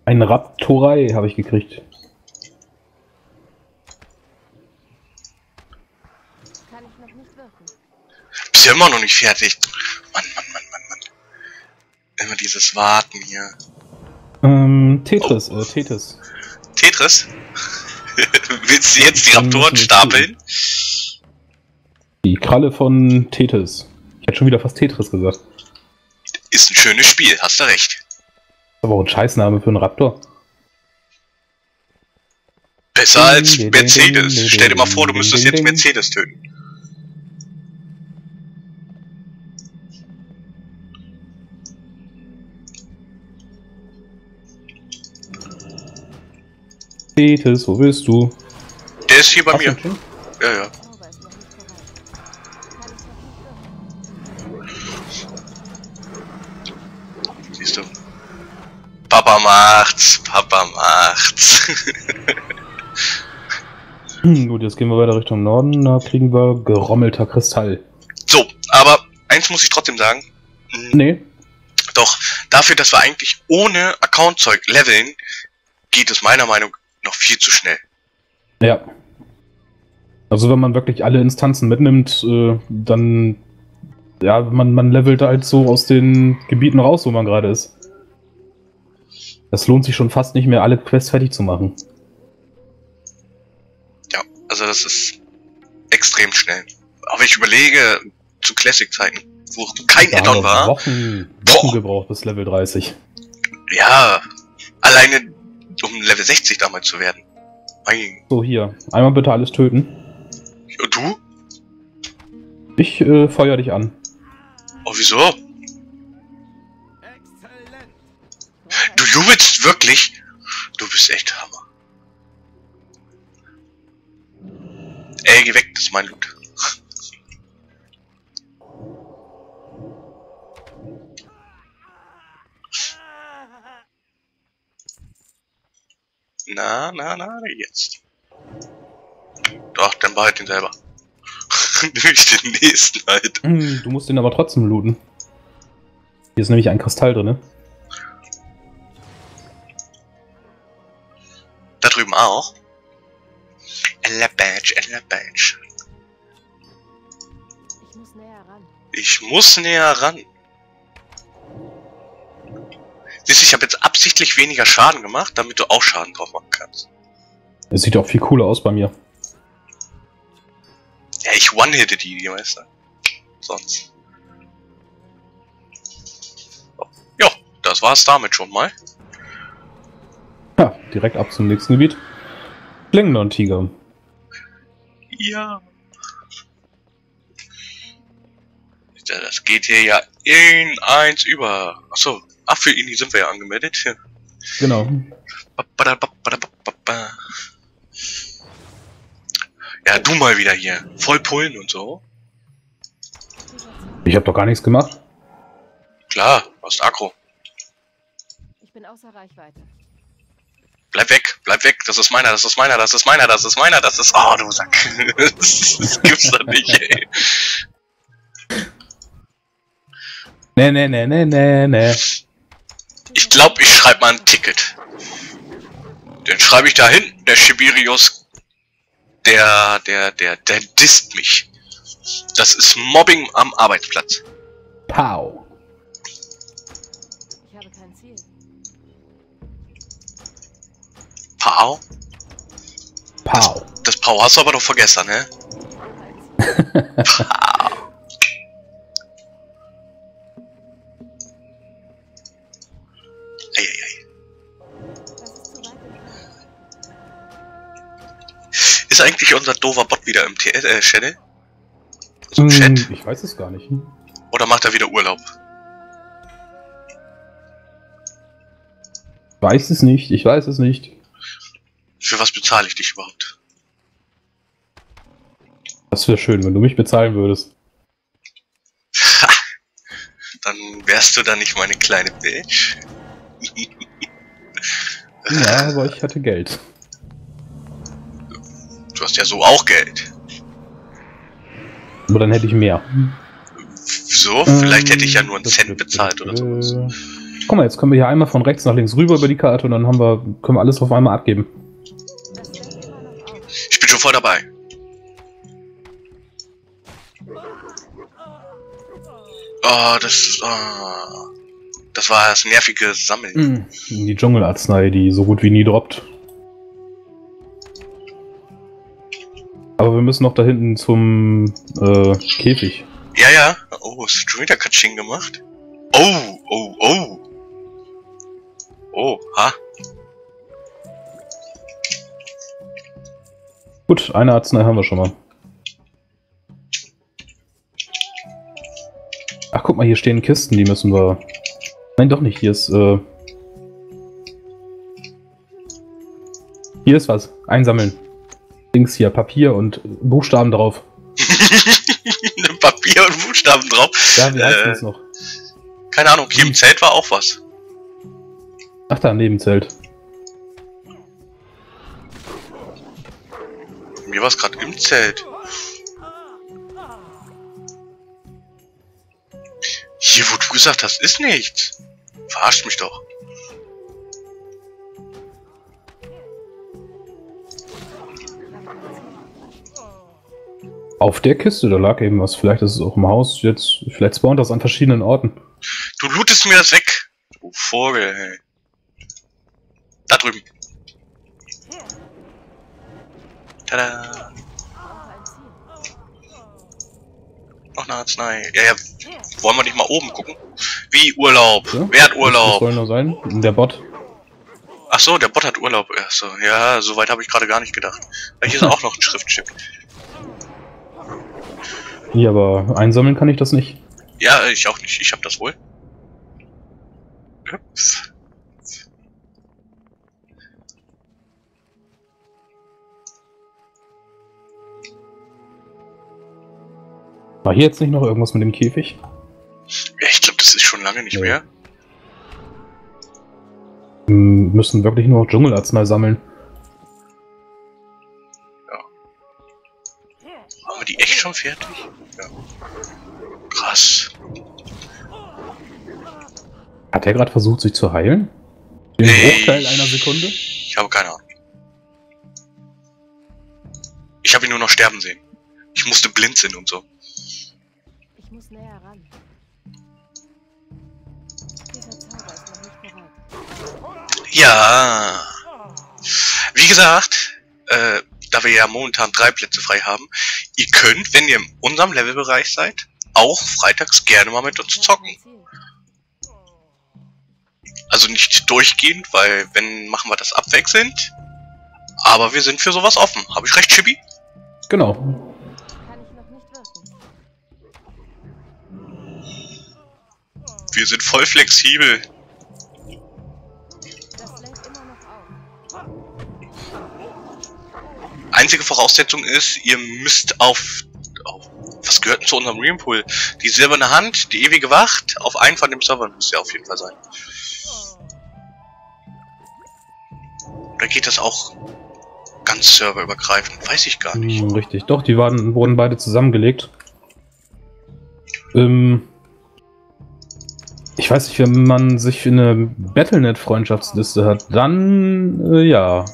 Ein Raptorei habe ich gekriegt. Kann ich noch nicht wirken. Bist ja immer noch nicht fertig. Mann. Immer dieses Warten hier. Ähm, Tetris, äh, Tetris. Tetris? Willst du jetzt die Raptoren stapeln? Die Kralle von Tetris. Ich hätte schon wieder fast Tetris gesagt. Ist ein schönes Spiel, hast du recht. Aber auch ein Scheißname für einen Raptor. Besser als Mercedes. Stell dir mal vor, du müsstest jetzt Mercedes töten. Tethys, wo bist du? Der ist hier bei Hast mir. Ja, ja. Siehst du? Papa macht's, Papa macht's. hm, gut, jetzt gehen wir weiter Richtung Norden, da kriegen wir gerommelter Kristall. So, aber eins muss ich trotzdem sagen. Hm. Nee. Doch, dafür, dass wir eigentlich ohne Accountzeug leveln, geht es meiner Meinung noch viel zu schnell. ja. Also wenn man wirklich alle Instanzen mitnimmt, äh, dann ja, man, man levelt halt so aus den Gebieten raus, wo man gerade ist. Es lohnt sich schon fast nicht mehr, alle Quests fertig zu machen. Ja, also das ist extrem schnell. Aber ich überlege, zu Classic-Zeiten, wo kein Addon war, Wochen, Wochen Boah. gebraucht bis Level 30. ja, alleine um Level 60 damals zu werden. Mein, So, hier. Einmal bitte alles töten. und du? Ich äh, feuer dich an. Oh, wieso? Du jubelst wirklich? Du bist echt Hammer. Ey, geh weg, das ist mein Loot. Na, na, na, jetzt. Doch, dann behalt den selber. Nimm ich den nächsten halt. Hm, Du musst den aber trotzdem looten. Hier ist nämlich ein Kristall drin. Da drüben auch. Ella Badge, Ella Badge. Ich muss näher ran. Ich muss näher ran. Siehst du, ich habe jetzt absichtlich weniger Schaden gemacht, damit du auch Schaden drauf machen kannst. Es sieht auch viel cooler aus bei mir. Ja, ich one-hitte die, die du. Sonst. So. Ja, das war's damit schon mal. Ja, direkt ab zum nächsten Gebiet. Klingendon-Tiger. Ja. Das geht hier ja in eins über. Achso, ach, für ihn sind wir ja angemeldet. Ja. Genau. Ja, du mal wieder hier. Voll pullen und so. Ich habe doch gar nichts gemacht. Klar, hast Akro. Ich bin außer Reichweite. Bleib weg, bleib weg. Das ist meiner, das ist meiner, das ist meiner, das ist meiner, das ist. Oh, du Sack. das, das gibt's doch nicht, ey. Nee, nee, nee, nee, nee, nee. Ich glaube, ich schreibe mal ein Ticket. Den schreibe ich da hin. Der Sibirius, der, der, der, der disst mich. Das ist Mobbing am Arbeitsplatz. Pow. Ich habe kein Ziel. Pau. Pow. Das Pau hast du aber doch vergessen, ne? Ich Ist eigentlich unser doofer Bot wieder im TS, äh, Channel? So Hm, im Chat? ich weiß es gar nicht. Oder macht er wieder Urlaub? Weiß es nicht, ich weiß es nicht. Für was bezahle ich dich überhaupt? Das wäre schön, wenn du mich bezahlen würdest. Dann wärst du da nicht meine kleine Bitch. Ja, aber ich hatte Geld. Du hast ja so auch Geld. Aber dann hätte ich mehr. So, vielleicht hätte ich ja nur einen Cent bezahlt oder sowas. Guck mal, jetzt können wir hier einmal von rechts nach links rüber über die Karte und dann haben wir, können wir alles auf einmal abgeben. Ich bin schon voll dabei. Oh, das ist. Oh, das war das nervige Sammeln. Mhm. Die Dschungelarznei, die so gut wie nie droppt. Aber wir müssen noch da hinten zum äh, Käfig. Ja, ja. Oh, ist schon wieder Katsching gemacht. Oh, oh, oh. Oh, ha. Gut, eine Arznei haben wir schon mal. Ach, guck mal, hier stehen Kisten, die müssen wir. Nein, doch nicht. Hier ist. Äh... Hier ist was. Einsammeln. Dings hier, Papier und Buchstaben drauf. Papier und Buchstaben drauf. Ja, wie heißt Äh. das noch? Keine Ahnung, hier im Zelt war auch was. Ach da, Nebenzelt. Mir war es gerade im Zelt. Hier, wo du gesagt hast, ist nichts. Verarscht mich doch. Auf der Kiste, da lag eben was. Vielleicht ist es auch im Haus. Jetzt, vielleicht spawnt das an verschiedenen Orten. Du lootest mir das weg. Du Vogel, hey. Da drüben. Tada. Noch eine Arznei. Ja, ja. Wollen wir nicht mal oben gucken? Wie Urlaub? Ja? Wer hat Urlaub? soll nur sein. Der Bot. Ach so, der Bot hat Urlaub. Ach so, ja, so weit habe ich gerade gar nicht gedacht. Vielleicht ist auch noch ein Schriftstück. Ja, aber einsammeln kann ich das nicht. Ja, ich auch nicht. Ich habe das wohl. Ups. War hier jetzt nicht noch irgendwas mit dem Käfig? Ja, ich glaube, das ist schon lange nicht Nee. mehr. Wir müssen wirklich nur noch Dschungelarznei sammeln. Schon fertig? Ja. Krass. Hat er gerade versucht, sich zu heilen? Den Nee. Bruchteil einer Sekunde? Ich habe keine Ahnung. Ich habe ihn nur noch sterben sehen. Ich musste blind sein und so. Ich muss näher ran. Dieser Zauber ist noch nicht bereit. Ja. Wie gesagt, äh, da wir ja momentan drei Plätze frei haben, ihr könnt, wenn ihr in unserem Levelbereich seid, auch freitags gerne mal mit uns zocken. Also nicht durchgehend, weil wenn machen wir das abwechselnd. Aber wir sind für sowas offen. Habe ich recht, Chibi? Genau. Wir sind voll flexibel. Einzige Voraussetzung ist, ihr müsst auf, auf was gehört denn zu unserem Reampool? Die silberne Hand, die ewige Wacht, auf einen von den Servern müsst ihr auf jeden Fall sein. Oder geht das auch ganz serverübergreifend? Weiß ich gar nicht. Hm, richtig. Doch, die waren, wurden beide zusammengelegt. Ähm, ich weiß nicht, wenn man sich für eine Battlenet-Freundschaftsliste hat, dann äh, ja.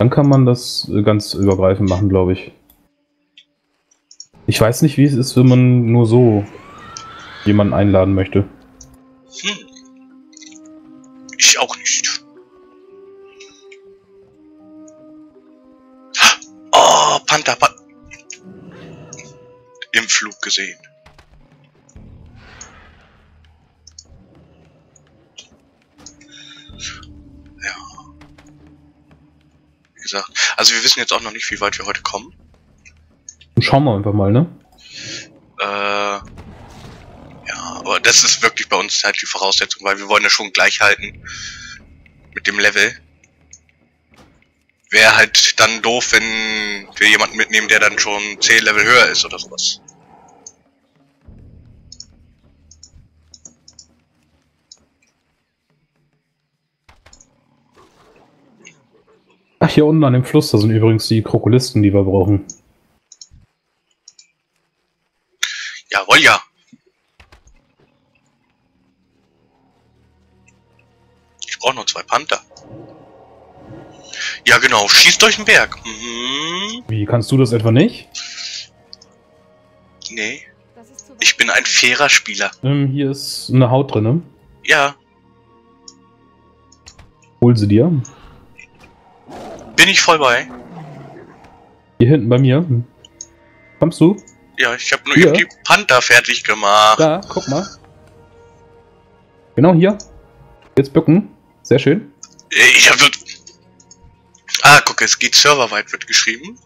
Dann kann man das ganz übergreifend machen, glaube ich. Ich weiß nicht, wie es ist, wenn man nur so jemanden einladen möchte. Hm. Ich auch nicht. Oh, Panther, Pan Im Flug gesehen. Gesagt, also wir wissen jetzt auch noch nicht, wie weit wir heute kommen. Schauen wir einfach mal, ne? Äh, ja, aber das ist wirklich bei uns halt die Voraussetzung, weil wir wollen ja schon gleich halten mit dem Level. Wäre halt dann doof, wenn wir jemanden mitnehmen, der dann schon 10 Level höher ist oder sowas. Ach, hier unten an dem Fluss, da sind übrigens die Krokolisten, die wir brauchen. Jawohl, ja. Ich brauche noch zwei Panther. Ja, genau. Schießt durch den Berg. Mhm. Wie, kannst du das etwa nicht? Nee. Ich bin ein fairer Spieler. Ähm, hier ist eine Haut drinne. Ja. Hol sie dir. Bin ich voll bei. Hier hinten bei mir. Hm. Kommst du? Ja, ich habe nur Hier? eben die Panther fertig gemacht. Da, guck mal. Genau hier. Jetzt bücken. Sehr schön. Ich habe Ah, guck, es geht serverweit, wird geschrieben.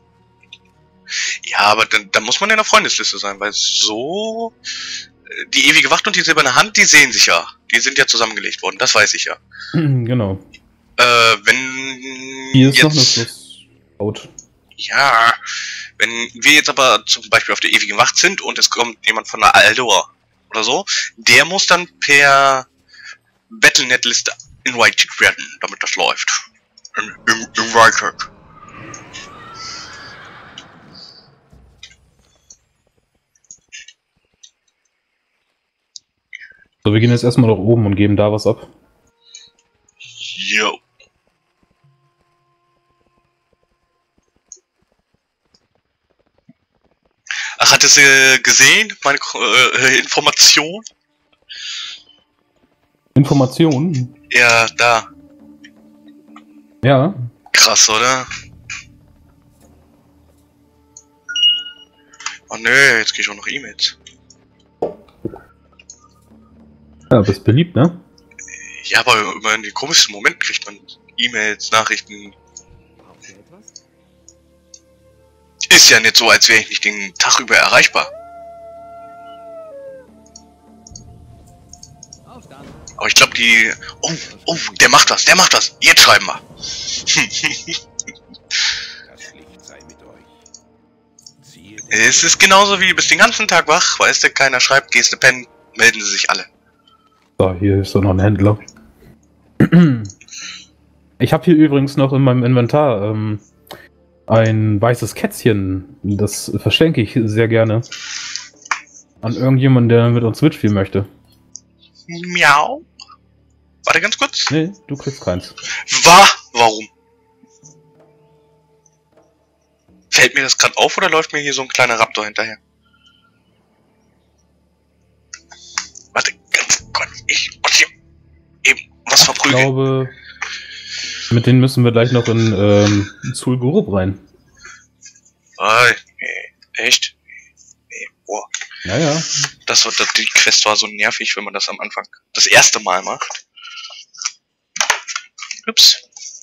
Ja, aber dann, dann muss man in der Freundesliste sein, weil so... äh, Die ewige Wacht und die silberne Hand, die sehen sich ja. Die sind ja zusammengelegt worden, das weiß ich ja. genau. Äh, wenn Hier ist noch eine jetzt... Flusshaut. Ja, wenn wir jetzt aber zum Beispiel auf der ewigen Wacht sind und es kommt jemand von der Aldor oder so, der muss dann per Battlenet-Liste invited werden, damit das läuft. Im, im, im Wildcard. So, wir gehen jetzt erstmal nach oben und geben da was ab. Yo. Ach, du äh, gesehen, meine äh, Information? Informationen? Ja, da. Ja. Krass, oder? Oh nö, jetzt krieg ich auch noch E-Mails. Ja, bist beliebt, ne? Ja, aber immer in den komischsten Momenten kriegt man E-Mails, Nachrichten. Ist ja nicht so, als wäre ich nicht den Tag über erreichbar. Aber ich glaube, die... Oh, oh, der macht was, der macht was. Jetzt schreiben wir. Das es ist genauso wie du bist den ganzen Tag wach, weißt du, keiner schreibt, gehst du pennen, melden sie sich alle. So, hier ist doch noch ein Händler. Ich habe hier übrigens noch in meinem Inventar ähm, ein weißes Kätzchen. Das verschenke ich sehr gerne. An irgendjemanden, der mit uns mitspielen möchte. Miau. Warte ganz kurz. Nee, du kriegst keins. Wa? Warum? Fällt mir das gerade auf oder läuft mir hier so ein kleiner Raptor hinterher? Warte, ganz kurz. Ich muss hier eben was Ich verprügeln. glaube, mit denen müssen wir gleich noch in ähm, Zulgurub rein. Ah, nee, echt? Nee, boah. Ja, ja. Das, das, die Quest war so nervig, wenn man das am Anfang das erste Mal macht. Ups.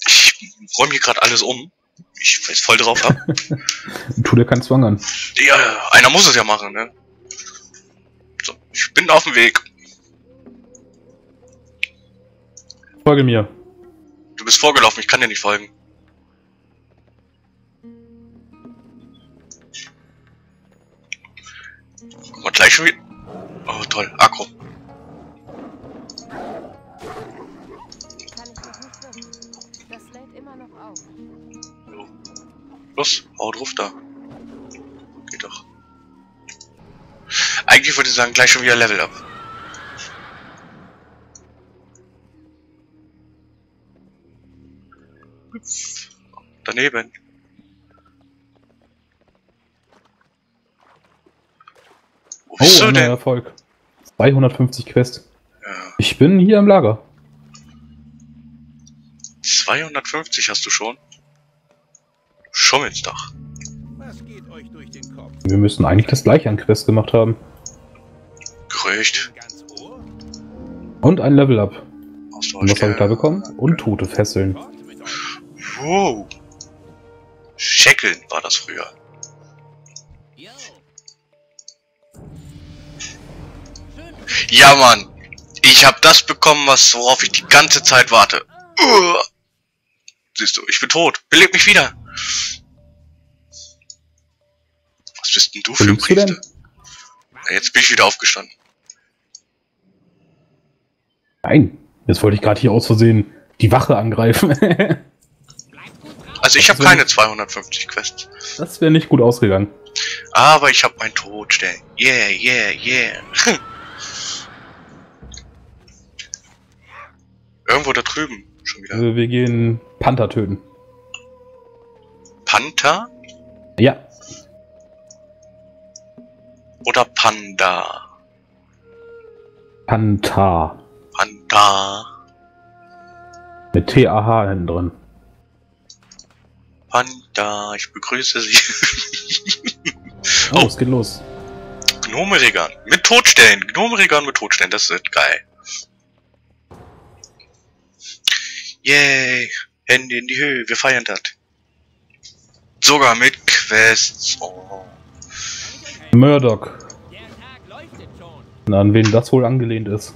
Ich räume hier gerade alles um. Ich weiß voll drauf ab. Tu dir keinen Zwang an. ja, einer muss es ja machen, ne? So, ich bin auf dem Weg. Folge mir. Du bist vorgelaufen, ich kann dir nicht folgen. Guck mal, gleich schon wieder. Oh, toll, Akku. Los, hau drauf da. Geht doch. Eigentlich würde ich sagen, gleich schon wieder Level up. Daneben. Wo Oh, du ein denn? Erfolg. 250 Quest. Ja, Ich bin hier im Lager. 250 hast du schon. Schummelst doch. Was geht euch durch den Kopf? Wir müssen eigentlich das gleiche an Quest gemacht haben. Gerücht. Und ein Level Up. Austausch Und was habe ich da bekommen? Und Tote Fesseln. Wow. Scheckeln war das früher. Ja, Mann. Ich habe das bekommen, was worauf ich die ganze Zeit warte. Uah. Siehst du, ich bin tot. Beleb mich wieder. Was bist denn du für ein Priester? denn? Ja, Jetzt bin ich wieder aufgestanden. Nein. Jetzt wollte ich gerade hier aus Versehen die Wache angreifen. Also ich habe keine nicht- 250 Quests. das wäre nicht gut ausgegangen. Aber ich habe meinen Todstern. Yeah, yeah, yeah. Irgendwo da drüben schon wieder. Also wir gehen Panther töten. Panther Ja. oder Panda? Panther. Panda. Mit T-A-H hinten drin. Panda, ich begrüße Sie. Oh, Oh. es geht los. Gnomerigan. Mit Todstellen. Gnomerigan mit Todstellen. Das wird geil. Yay. Hände in die Höhe. Wir feiern das. Sogar mit Quests. Oh. Murdoch. Na, an wen das wohl angelehnt ist.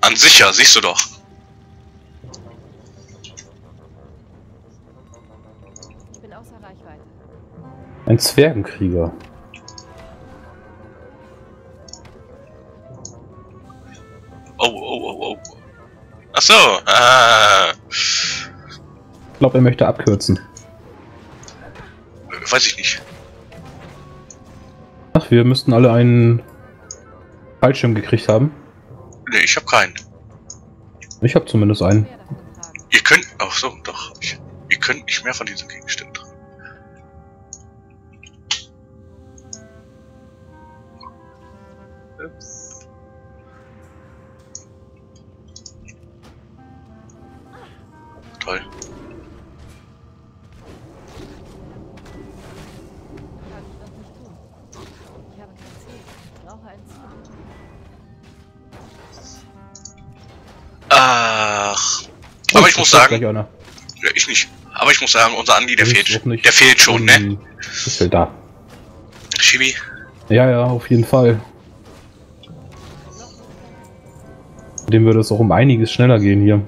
An sicher, siehst du doch. Ich bin außer Reichweite. Ein Zwergenkrieger. Oh, oh, oh, oh. Achso, ah, Ich glaube, er möchte abkürzen. weiß ich nicht. Ach, wir müssten alle einen Fallschirm gekriegt haben. Nee, ich habe keinen. Ich habe zumindest einen. Ihr könnt, ach so, doch, ich. Ihr könnt nicht mehr von diesen Gegenständen Aber ich muss sagen, ja, ich nicht. Aber ich muss sagen, unser Andi, der Ich fehlt, der fehlt schon, ne? Ähm, Ist halt da. Chibi. Ja, ja, auf jeden Fall. Dem würde es auch um einiges schneller gehen hier.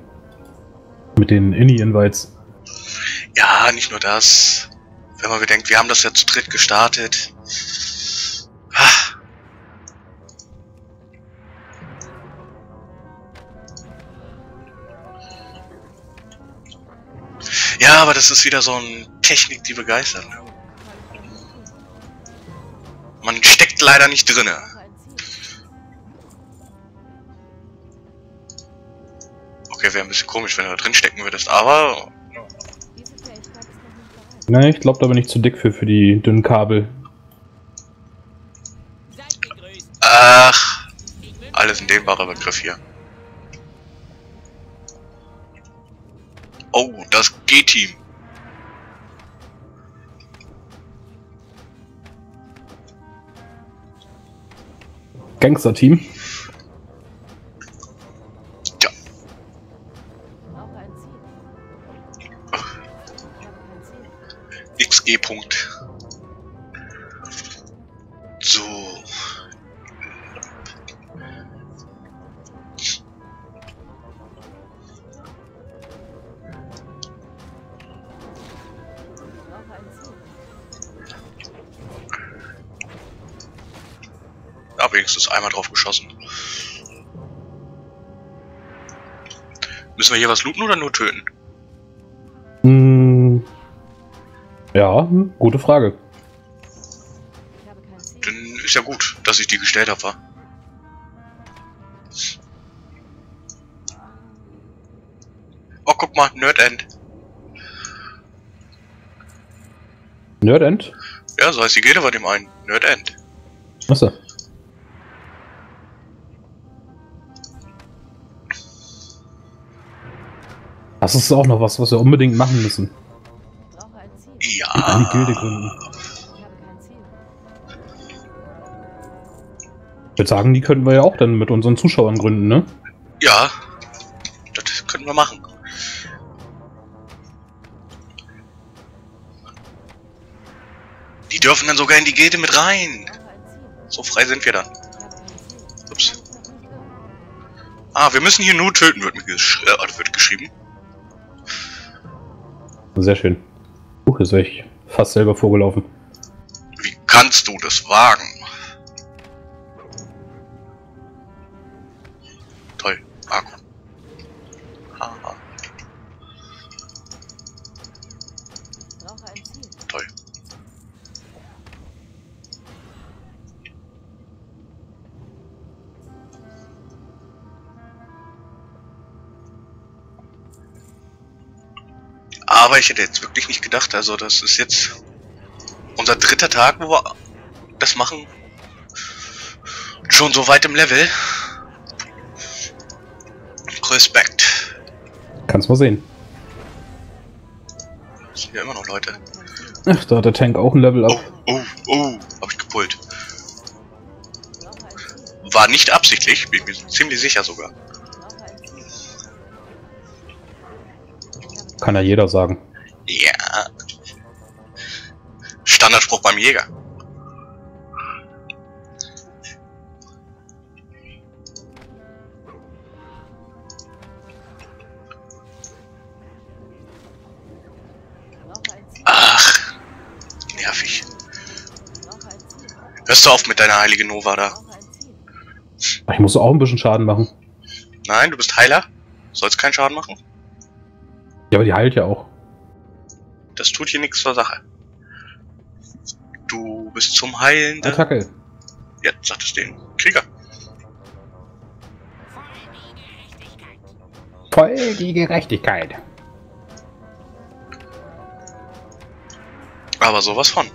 Mit den Inni-Invites. Ja, nicht nur das. Wenn man bedenkt, wir haben das ja zu dritt gestartet. Ja, aber das ist wieder so eine Technik, die begeistert. Ne? Man steckt leider nicht drinne. Ziel. Okay, wäre ein bisschen komisch, wenn du da drin stecken würdest, aber. Ne, ich glaube, da bin ich zu dick für, für die dünnen Kabel. ach, alles ein dehnbarer Begriff hier. Oh, das G-Team. Gangster-Team. Ja, Ich Müssen wir hier was looten oder nur töten? Hm, ja, gute Frage. Dann ist ja gut, dass ich die gestellt habe? Oh, guck mal, Nerd End. Nerdend? Ja, so heißt die Gilde bei dem einen. Nerd End. Achso. Das ist auch noch was, was wir unbedingt machen müssen. Ziel. Eine Ja. Gilde gründen. Ich würde sagen, die könnten wir ja auch dann mit unseren Zuschauern gründen, ne? Ja. Das können wir machen. Die dürfen dann sogar in die Gilde mit rein. So frei sind wir dann. Ups. Ah, wir müssen hier nur töten, wird, mir gesch äh, wird geschrieben. Sehr schön. Jetzt wäre ich fast selber vorgelaufen. Wie kannst du das wagen? Ich hätte jetzt wirklich nicht gedacht, also das ist jetzt unser dritter Tag, wo wir das machen. Schon so weit im Level. Respekt. Kannst mal sehen. Das sind ja immer noch Leute. Ach, da hat der Tank auch ein Level Oh, up. oh, oh, hab ich gepult. War nicht absichtlich, bin ich mir ziemlich sicher sogar. Kann ja jeder sagen. Beim Jäger. Ach, nervig. Hörst du auf mit deiner heiligen Nova da? Ich muss auch ein bisschen Schaden machen. Nein, du bist Heiler? Soll's keinen Schaden machen? Ja, aber die heilt ja auch. Das tut hier nichts zur Sache. Bist zum Heilen. Attacke. Ja, sagt es den Krieger. Voll die Gerechtigkeit. Aber sowas von.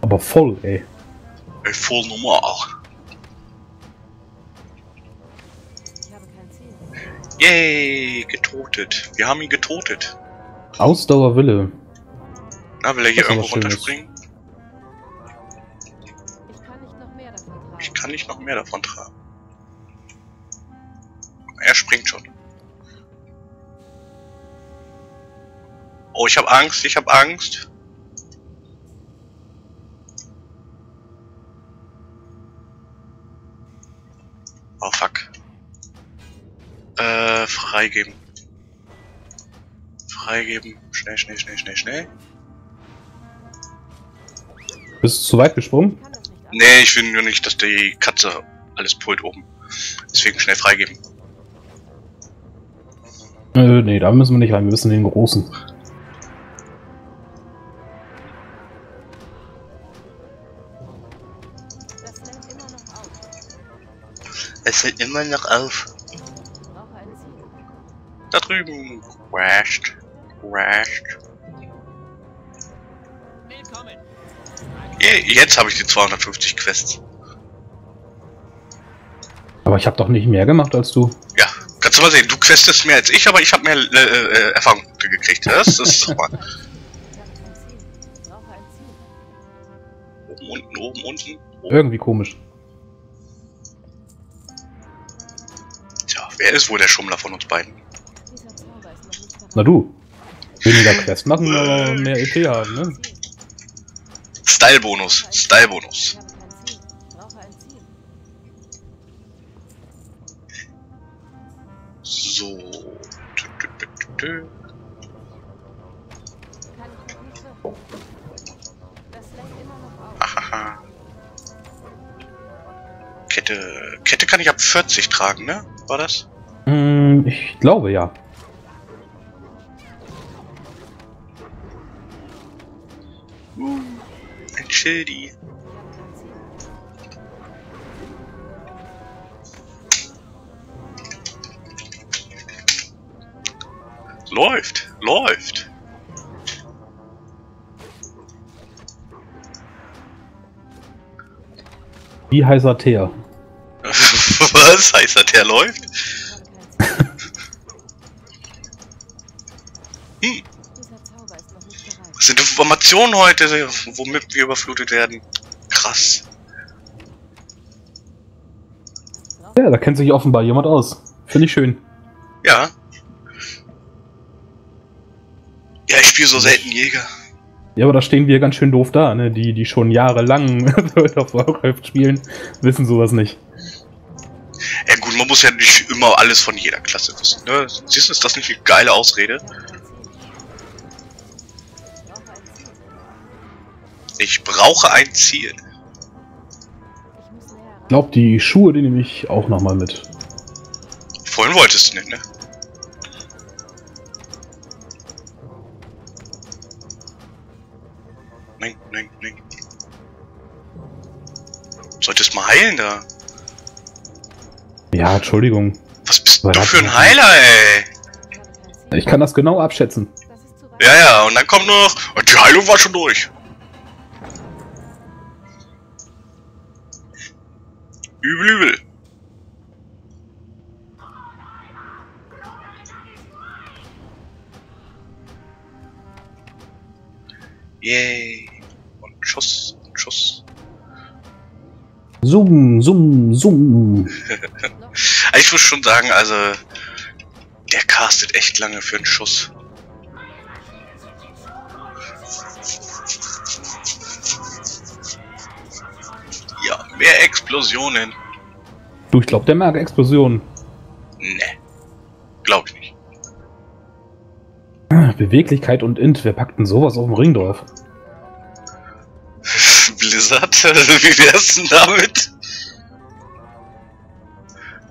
Aber voll, ey. Ey, Voll normal. Kein Ziel. Yay, getotet. Wir haben ihn getotet. Ausdauerwille. Na, will er hier irgendwo runterspringen? Ich kann nicht noch mehr davon Ich tragen. kann nicht noch mehr davon tragen. Er springt schon. Oh, ich habe Angst, ich habe Angst. Oh fuck. Äh, freigeben. Freigeben. Schnell, schnell, schnell, schnell, schnell. Bist du zu weit gesprungen? Nee, ich will nur nicht, dass die Katze alles pult oben. Deswegen schnell freigeben. Äh, nee, da müssen wir nicht rein. Wir müssen den großen. Das fällt immer noch auf. Es fällt immer noch auf. Da drüben. Crashed. Crashed. Je- Jetzt habe ich die 250 Quests. Aber ich habe doch nicht mehr gemacht als du. Ja, kannst du mal sehen. Du questest mehr als ich, aber ich habe mehr äh, äh, Erfahrungspunkte gekriegt. Das ist doch mal. Oben, unten, oben, unten. Oben. Irgendwie komisch. Tja, wer ist wohl der Schummler von uns beiden? Na du. Weniger Quest machen, aber mehr EP haben, ne? Style-Bonus. Style-Bonus. So. Ahaha. Kette. Kette kann ich ab 40 tragen, ne? War das? Hm, ich glaube ja. Kein Ziel. Läuft. Läuft. Wie heißer Teer. Was heißt das? Der läuft? Hm. Sind Informationen heute, womit wir überflutet werden? Krass. Ja, da kennt sich offenbar jemand aus. Finde ich schön. Ja. Ja, ich spiele so selten Jäger. Ja, aber da stehen wir ganz schön doof da, ne? Die, die schon jahrelang World of Warcraft spielen, wissen sowas nicht. Ja gut, man muss ja nicht immer alles von jeder Klasse wissen. Ne? Siehst du, ist das nicht eine geile Ausrede? Ich brauche ein Ziel. Ich glaube, die Schuhe, die nehme ich auch nochmal mit. Vorhin wolltest du nicht, ne? Nein, nein, nein. Solltest mal heilen da. Ja, Entschuldigung. Was bist Aber du für ein Heiler, ey? Ich kann das genau abschätzen. Ja, ja, und dann kommt nur noch. Und die Heilung war schon durch. Übel, übel. Yay. Und Schuss, und Schuss. Zoom, zoom, zoom. Ich muss schon sagen, also. Der castet echt lange für einen Schuss. Mehr Explosionen. Du, ich glaube, der mag Explosionen. Ne. Glaub ich nicht. Ah, Beweglichkeit und Int, wer packt denn sowas auf dem Ringdorf? Blizzard, wie wär's denn damit?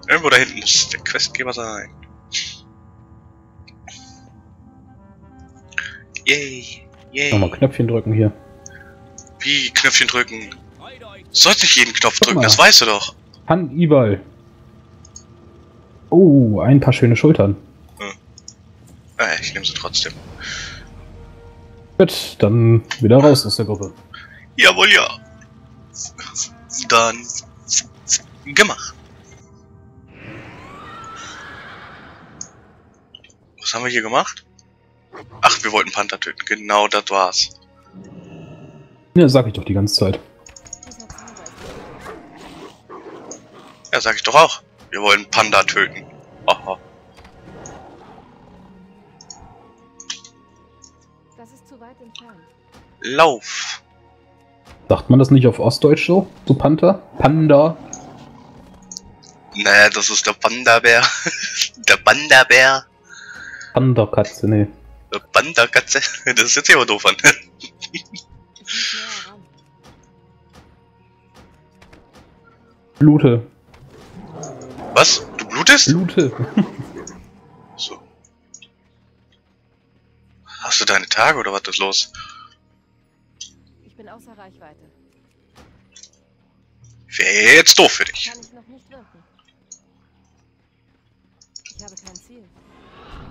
Irgendwo da hinten muss der Questgeber sein. Yay. Yay. Nochmal Knöpfchen drücken hier. Wie Knöpfchen drücken? Sollst nicht jeden Knopf drücken, das weißt du doch. Hannibal. Oh, ein paar schöne Schultern. Äh, ich nehme sie trotzdem. Gut, dann wieder raus aus der Gruppe. Jawohl, ja. Dann gemacht. Was haben wir hier gemacht? Ach, wir wollten Panther töten. Genau, das war's. Ja, sag ich doch die ganze Zeit. Ja, sag ich doch auch. Wir wollen Panda töten. Aha. Das ist zu weit entfernt. Lauf. Sagt man das nicht auf Ostdeutsch so? So Panther? Panda? Nee, das ist der Panda-Bär. der Panda-Bär. Panda-Katze, nee. Der Panda-Katze. Das ist jetzt immer doof an. Blute. Was? Du blutest? Blute. So. Hast du deine Tage oder was ist los? Ich bin außer Reichweite. Wäre jetzt doof für dich. Kann ich noch nicht wirken. Ich habe kein Ziel.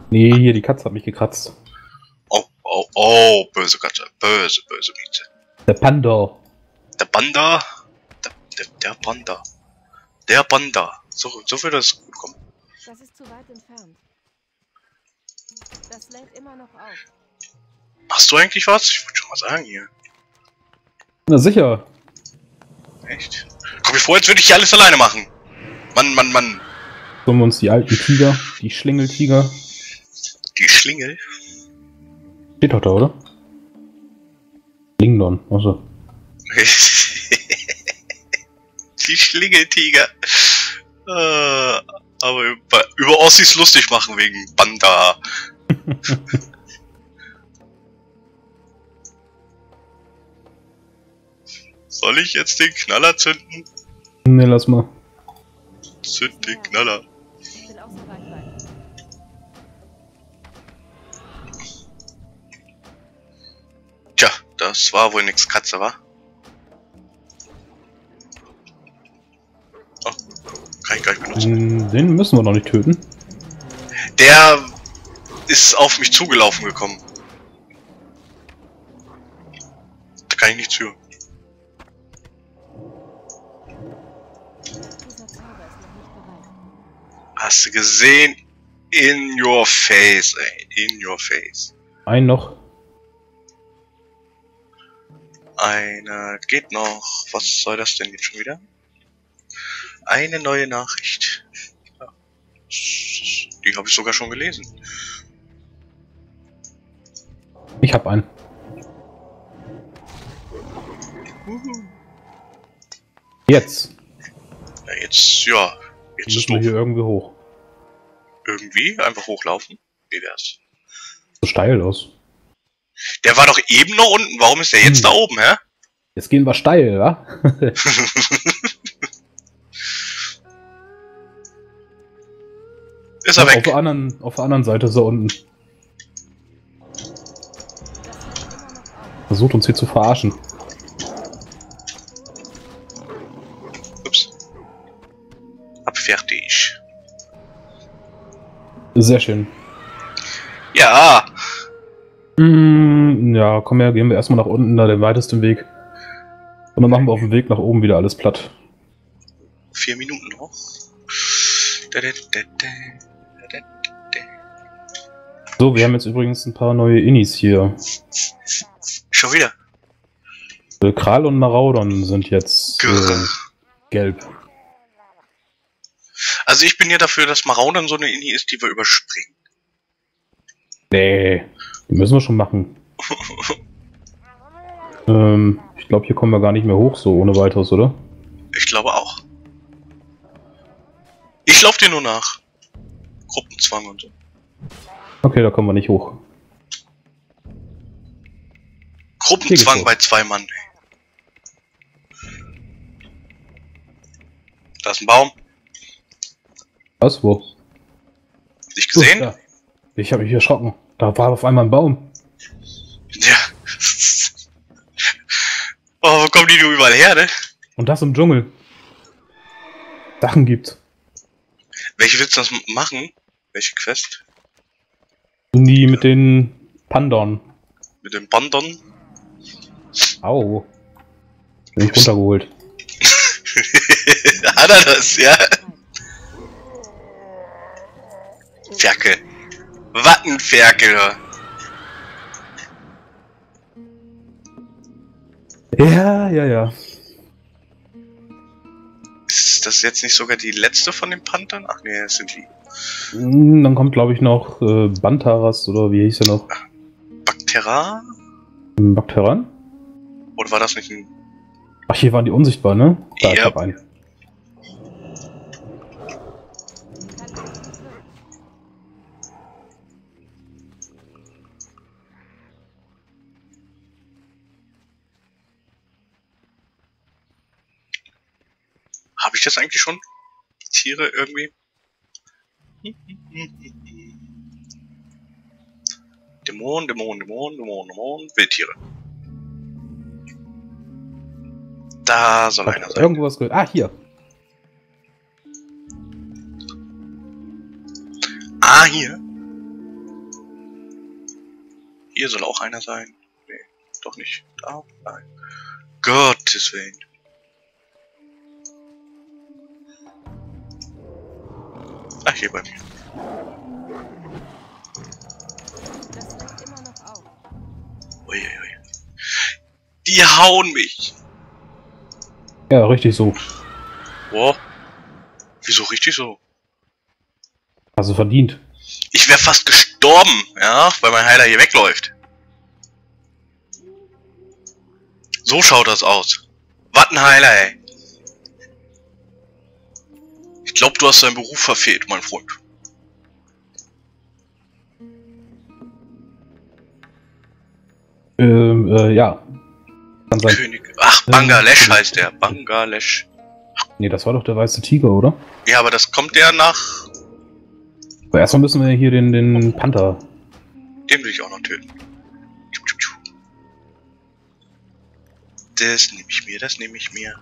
Nee, hier, die Katze hat mich gekratzt. Oh, oh, oh, böse Katze. Böse, böse Miete. Der Panda. Der Panda. Der, der, der Panda. Der Panda. So, so würde es gut kommen. Das ist zu weit entfernt. Das lädt immer noch auf. Hast du eigentlich was? Ich wollte schon mal sagen hier. Na sicher. Echt? Komm mir vor, als würde ich hier alles alleine machen. Mann, Mann, Mann. Sollen wir uns die alten Tiger, die Schlingeltiger. Die Schlingel. Steht doch da, oder? Lingdon, achso. Die Schlingeltiger. Äh, aber über, über Ossis lustig machen wegen Banda. Soll ich jetzt den Knaller zünden? Ne, lass mal. Zünd den Knaller. Tja, das war wohl nix Katze, wa? Kann ich gleich benutzen. Hm, Den müssen wir noch nicht töten. Der ist auf mich zugelaufen gekommen. Da kann ich nichts für. Hast du gesehen? In your face, ey. In your face. Ein noch. Einer geht noch. Was soll das denn jetzt schon wieder? Eine neue Nachricht. Ja. Die habe ich sogar schon gelesen. Ich hab einen. Jetzt. Ja, jetzt, ja. Jetzt ist Müssen wir hier irgendwie hoch. Irgendwie einfach hochlaufen. Wie wär's? So steil aus. Der war doch eben noch unten. Warum ist der jetzt Hm. da oben, hä? Jetzt gehen wir steil, wa? ist er auf, weg. der anderen, auf der anderen Seite unten. Immer noch auf. Versucht uns hier zu verarschen. Ups. Hab fertig. Sehr schön. Ja, Mm, ja, komm her, gehen wir erstmal nach unten, da den weitesten Weg. Und dann machen wir auf dem Weg nach oben wieder alles platt. vier Minuten noch. Da, da, da, da. So, wir haben jetzt übrigens ein paar neue Innis hier. Schon wieder. Äh, Kral und Maraudon sind jetzt äh, gelb. Also ich bin ja dafür, dass Maraudern so eine Inni ist, die wir überspringen. Nee, die müssen wir schon machen. ähm, ich glaube, hier kommen wir gar nicht mehr hoch, so ohne weiteres, oder? Ich glaube auch. Ich lauf dir nur nach. Gruppenzwang und so. Okay, da kommen wir nicht hoch. Gruppenzwang bei zwei Mann. Da ist ein Baum. Was? Wo? Nicht gesehen? Ja. Ich habe mich erschrocken. Da war auf einmal ein Baum. Ja. Oh, wo kommen die nur überall her, ne? Und das im Dschungel. Sachen gibt's. Welche willst du das machen? Welche Quest? Die mit den Pandon. Mit dem Bandon? Au. Bin ich runtergeholt. Hat er das, ja? Ferkel. Wattenferkel. Ja, ja, ja. Ist das jetzt nicht sogar die letzte von den Panthern? Ach nee, das sind die Dann kommt, glaube ich, noch äh, Bantaras oder wie hieß er noch? Bactera? Bakteran? Oder war das nicht ein... Ach, hier waren die unsichtbar, ne? Da, ich Ja. hab einen. Habe ich das eigentlich schon? Tiere irgendwie? Dämon, Dämon, Dämon, Dämon, Dämon, Wildtiere. Da soll einer sein. irgendwas gehört. Ah, hier. Ah, hier. Hier soll auch einer sein. Nee, doch nicht. Da, nein. Gottes Willen. Ach, hier bei mir. Das liegt immer noch auf. Uiuiui. Die hauen mich. Ja, richtig so. Wow. Wieso richtig so? Hast du verdient. Ich wäre fast gestorben, ja, weil mein Heiler hier wegläuft. So schaut das aus. Was ein Heiler, ey. Ich glaube, du hast deinen Beruf verfehlt, mein Freund. Ähm, äh, ja. Kann sein. König. Ach, Bangladesch heißt der. Bangladesch. Nee, das war doch der weiße Tiger, oder? Ja, aber das kommt ja nach. Aber erstmal müssen wir hier den, den Panther. Den will ich auch noch töten. Das nehme ich mir, das nehme ich mir.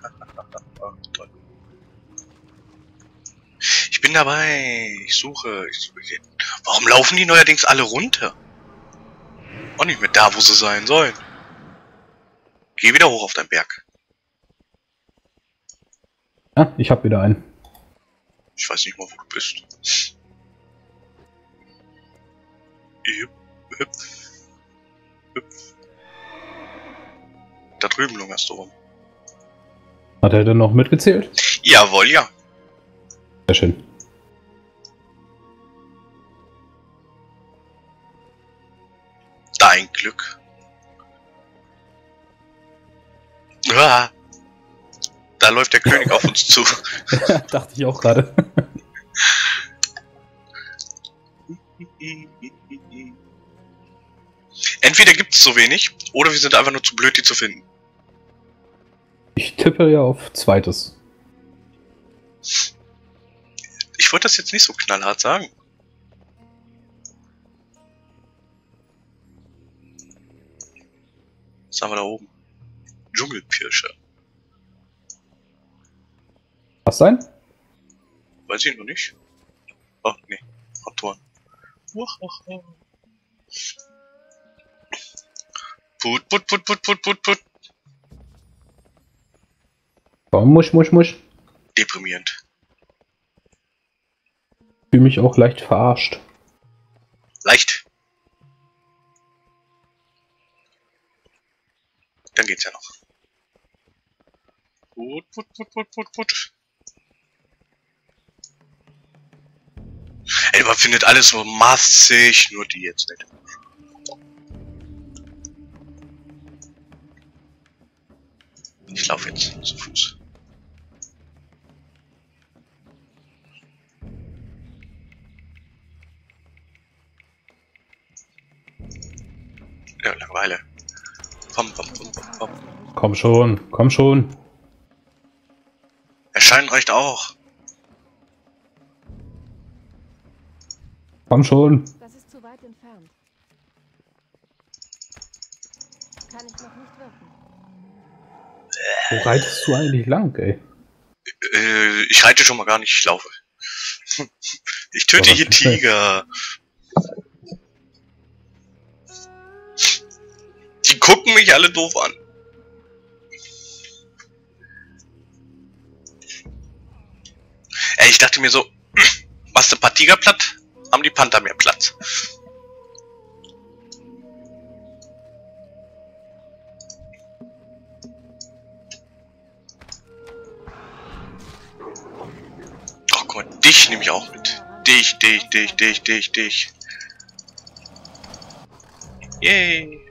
Toll. Ich bin dabei. Ich suche. Ich suche. Warum laufen die neuerdings alle runter? Auch nicht mehr da, wo sie sein sollen. Geh wieder hoch auf deinen Berg. Ah, ich hab wieder einen. Ich weiß nicht mal, wo du bist. Hüp, hüpf, hüpf. Da drüben lungerst du rum. Hat er denn noch mitgezählt? Jawohl, ja. Sehr schön. Dein Glück. Ah, da läuft der König auf uns zu. Dachte ich auch gerade. Entweder gibt es so wenig, oder wir sind einfach nur zu blöd, die zu finden. Ich tippe ja auf zweites. Ich wollte das jetzt nicht so knallhart sagen. Was haben wir da oben? Dschungelpirsche. Was sein? Weiß ich noch nicht. Oh, nee. Wahaha. Put, put, put, put, put, put, put. Komm, musch, musch, musch. Deprimierend. Fühle mich auch leicht verarscht. Leicht. Dann geht's ja noch. Put, put, put, put, put, put. Ey, man findet alles so massig, nur die jetzt nicht. Ich laufe jetzt zu Fuß. Ja, Langeweile. Pom, pom, pom, pom, pom. Komm schon, komm schon. Erscheinen reicht auch. Komm schon. Das ist zu weit entfernt. Kann ich noch nicht wirken. Wo reitest du eigentlich lang, ey? Äh, ich reite schon mal gar nicht, ich laufe. Ich töte hier. Tiger. Die gucken mich alle doof an. Ey, ich dachte mir so, du ein paar Tiger platt, haben die Panther mehr Platz. Guck mal, dich nehme ich auch mit. Dich, dich, dich, dich, dich, dich. Yay.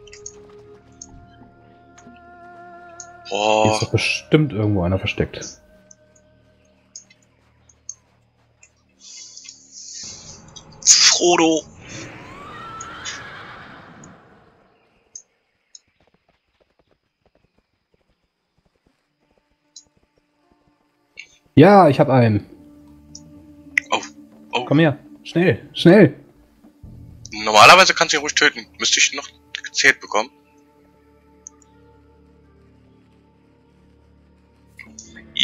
Hier ist Boah, doch bestimmt irgendwo einer versteckt. Frodo. Ja, ich hab einen. Oh, oh. Komm her. Schnell, schnell. Normalerweise kannst du ihn ruhig töten. Müsste ich noch gezählt bekommen.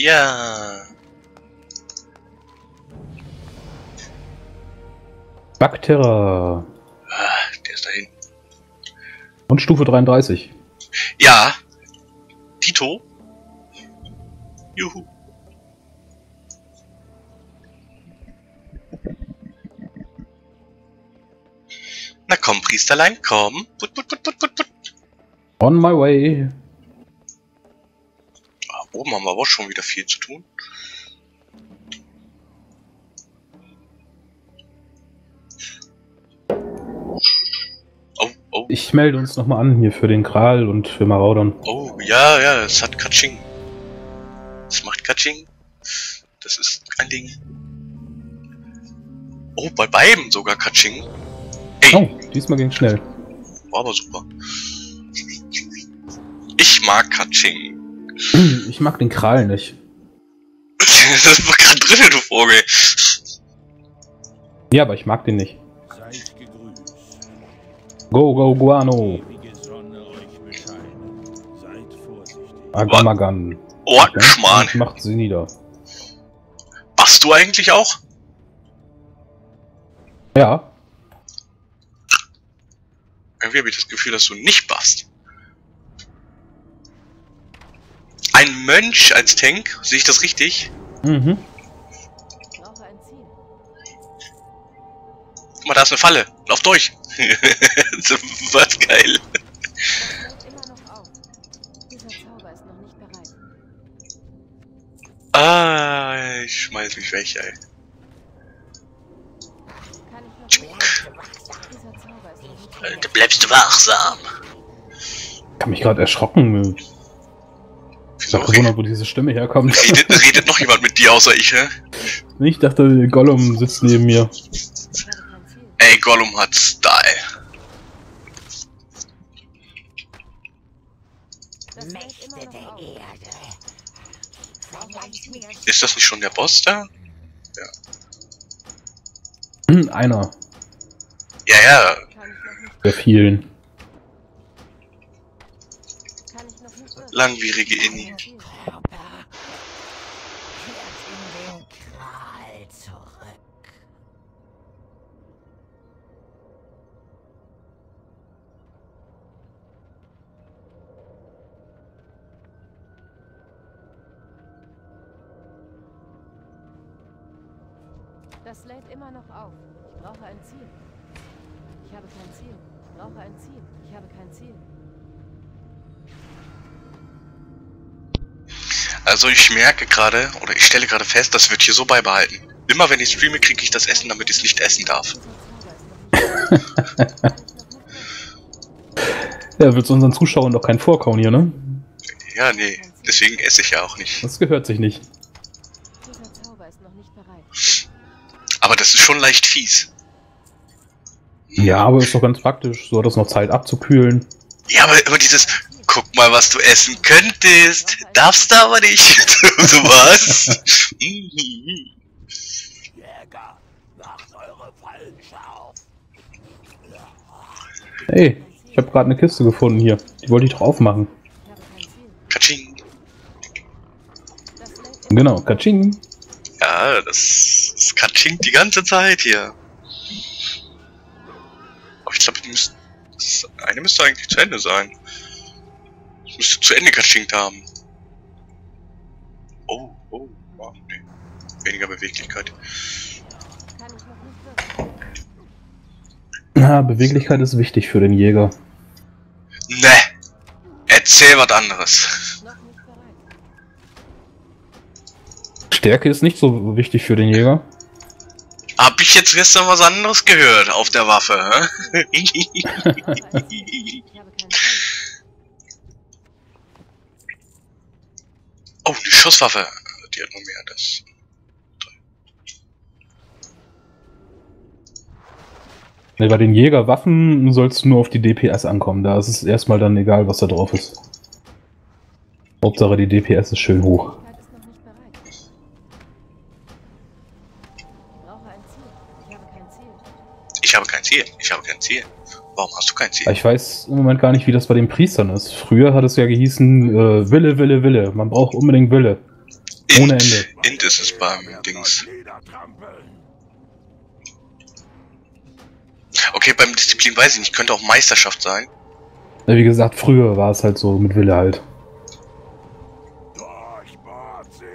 Ja. Bakterra. Ah, der ist dahin. Und Stufe 33. Ja. Dito. Juhu. Na komm, Priesterlein, komm. Put, put, put. On my way. Oben haben wir aber auch schon wieder viel zu tun. Oh, oh, Ich melde uns nochmal an hier für den Kral und für Maraudern. oh, ja, ja, es hat Katsching. Es macht Katsching. Das ist ein Ding. Oh, bei beiden sogar Katsching. Ey, Oh, diesmal ging's schnell. war aber super. Ich mag Katsching. Ich mag den Kral nicht. das war gerade drin, du Vogel. Ja, aber ich mag den nicht. Go, go, Guano. Agamagan. Orkenschmarrn. Und Macht sie nieder. Machst du eigentlich auch? Ja, Irgendwie habe ich das Gefühl, dass du nicht buffst. Ein Mönch als Tank? Sehe ich das richtig? mhm. Ich brauche ein Ziel. Guck mal, da ist eine Falle. Lauf durch. Was geil. Das hält immer noch auf. Dieser Zauber ist noch nicht bereit. Ah, ich schmeiß mich weg, ey. Kann ich noch nicht wirken. Dieser Zauber ist noch nicht bereit. Du bleibst wachsam. Ich hab mich gerade erschrocken. Ich Wieso hab gewundert, wo diese Stimme herkommt. redet, redet noch jemand mit dir außer ich, hä? Ich dachte, Gollum sitzt neben mir. Habe. Ey, Gollum hat Style. Ist das nicht schon der Boss da? Hm, Einer Ja, ja. Der vielen. kann ich noch nicht wirken. Langwierige Inni. Also ich merke gerade, oder ich stelle gerade fest, das wird hier so beibehalten. Immer wenn ich streame, kriege ich das Essen, damit ich es nicht essen darf. Ja, willst unseren Zuschauern doch keinen vorkauen hier, ne? Ja, nee, deswegen esse ich ja auch nicht. Das gehört sich nicht. Dieser Zauber ist noch nicht bereit. Aber das ist schon leicht fies. Ja, aber ist doch ganz praktisch. So hat das noch Zeit abzukühlen. Ja, aber immer dieses, guck mal, was du essen könntest. Darfst du aber nicht. so was. Jäger, Macht eure Fallenschau. Ey, ich habe gerade eine Kiste gefunden hier. Die wollte ich doch aufmachen. Katsching. Genau, Katsching. Ja, das, das Katsching die ganze Zeit hier. Aber ich glaube, die müsste. Das eine müsste eigentlich zu Ende sein. Zu Ende katschingt haben. Oh, oh, wow, nee. Weniger Beweglichkeit. Ja, Beweglichkeit ist wichtig für den Jäger. Ne! Erzähl was anderes. Stärke ist nicht so wichtig für den Jäger. Hab ich jetzt gestern was anderes gehört auf der Waffe, hä? Ich habe kein Ziel. Oh, die Schusswaffe. Die hat nur mehr, das. Ne, bei den Jägerwaffen soll es nur auf die DPS ankommen. Da ist es erstmal dann egal, was da drauf ist. Hauptsache die DPS ist schön hoch. Ich brauche ein Ziel. Ich habe kein Ziel. Ich habe kein Ziel. Ich habe kein Ziel. Warum hast du kein Ziel? Ich weiß im Moment gar nicht, wie das bei den Priestern ist. Früher hat es ja gehießen, äh, Wille, Wille, Wille. Man braucht unbedingt Wille. Ohne Ende. Int ist es beim Dings. Okay, beim Disziplin weiß ich nicht. Könnte auch Meisterschaft sein. Ja, Wie gesagt, früher war es halt so mit Wille halt. Durchbohrt sie.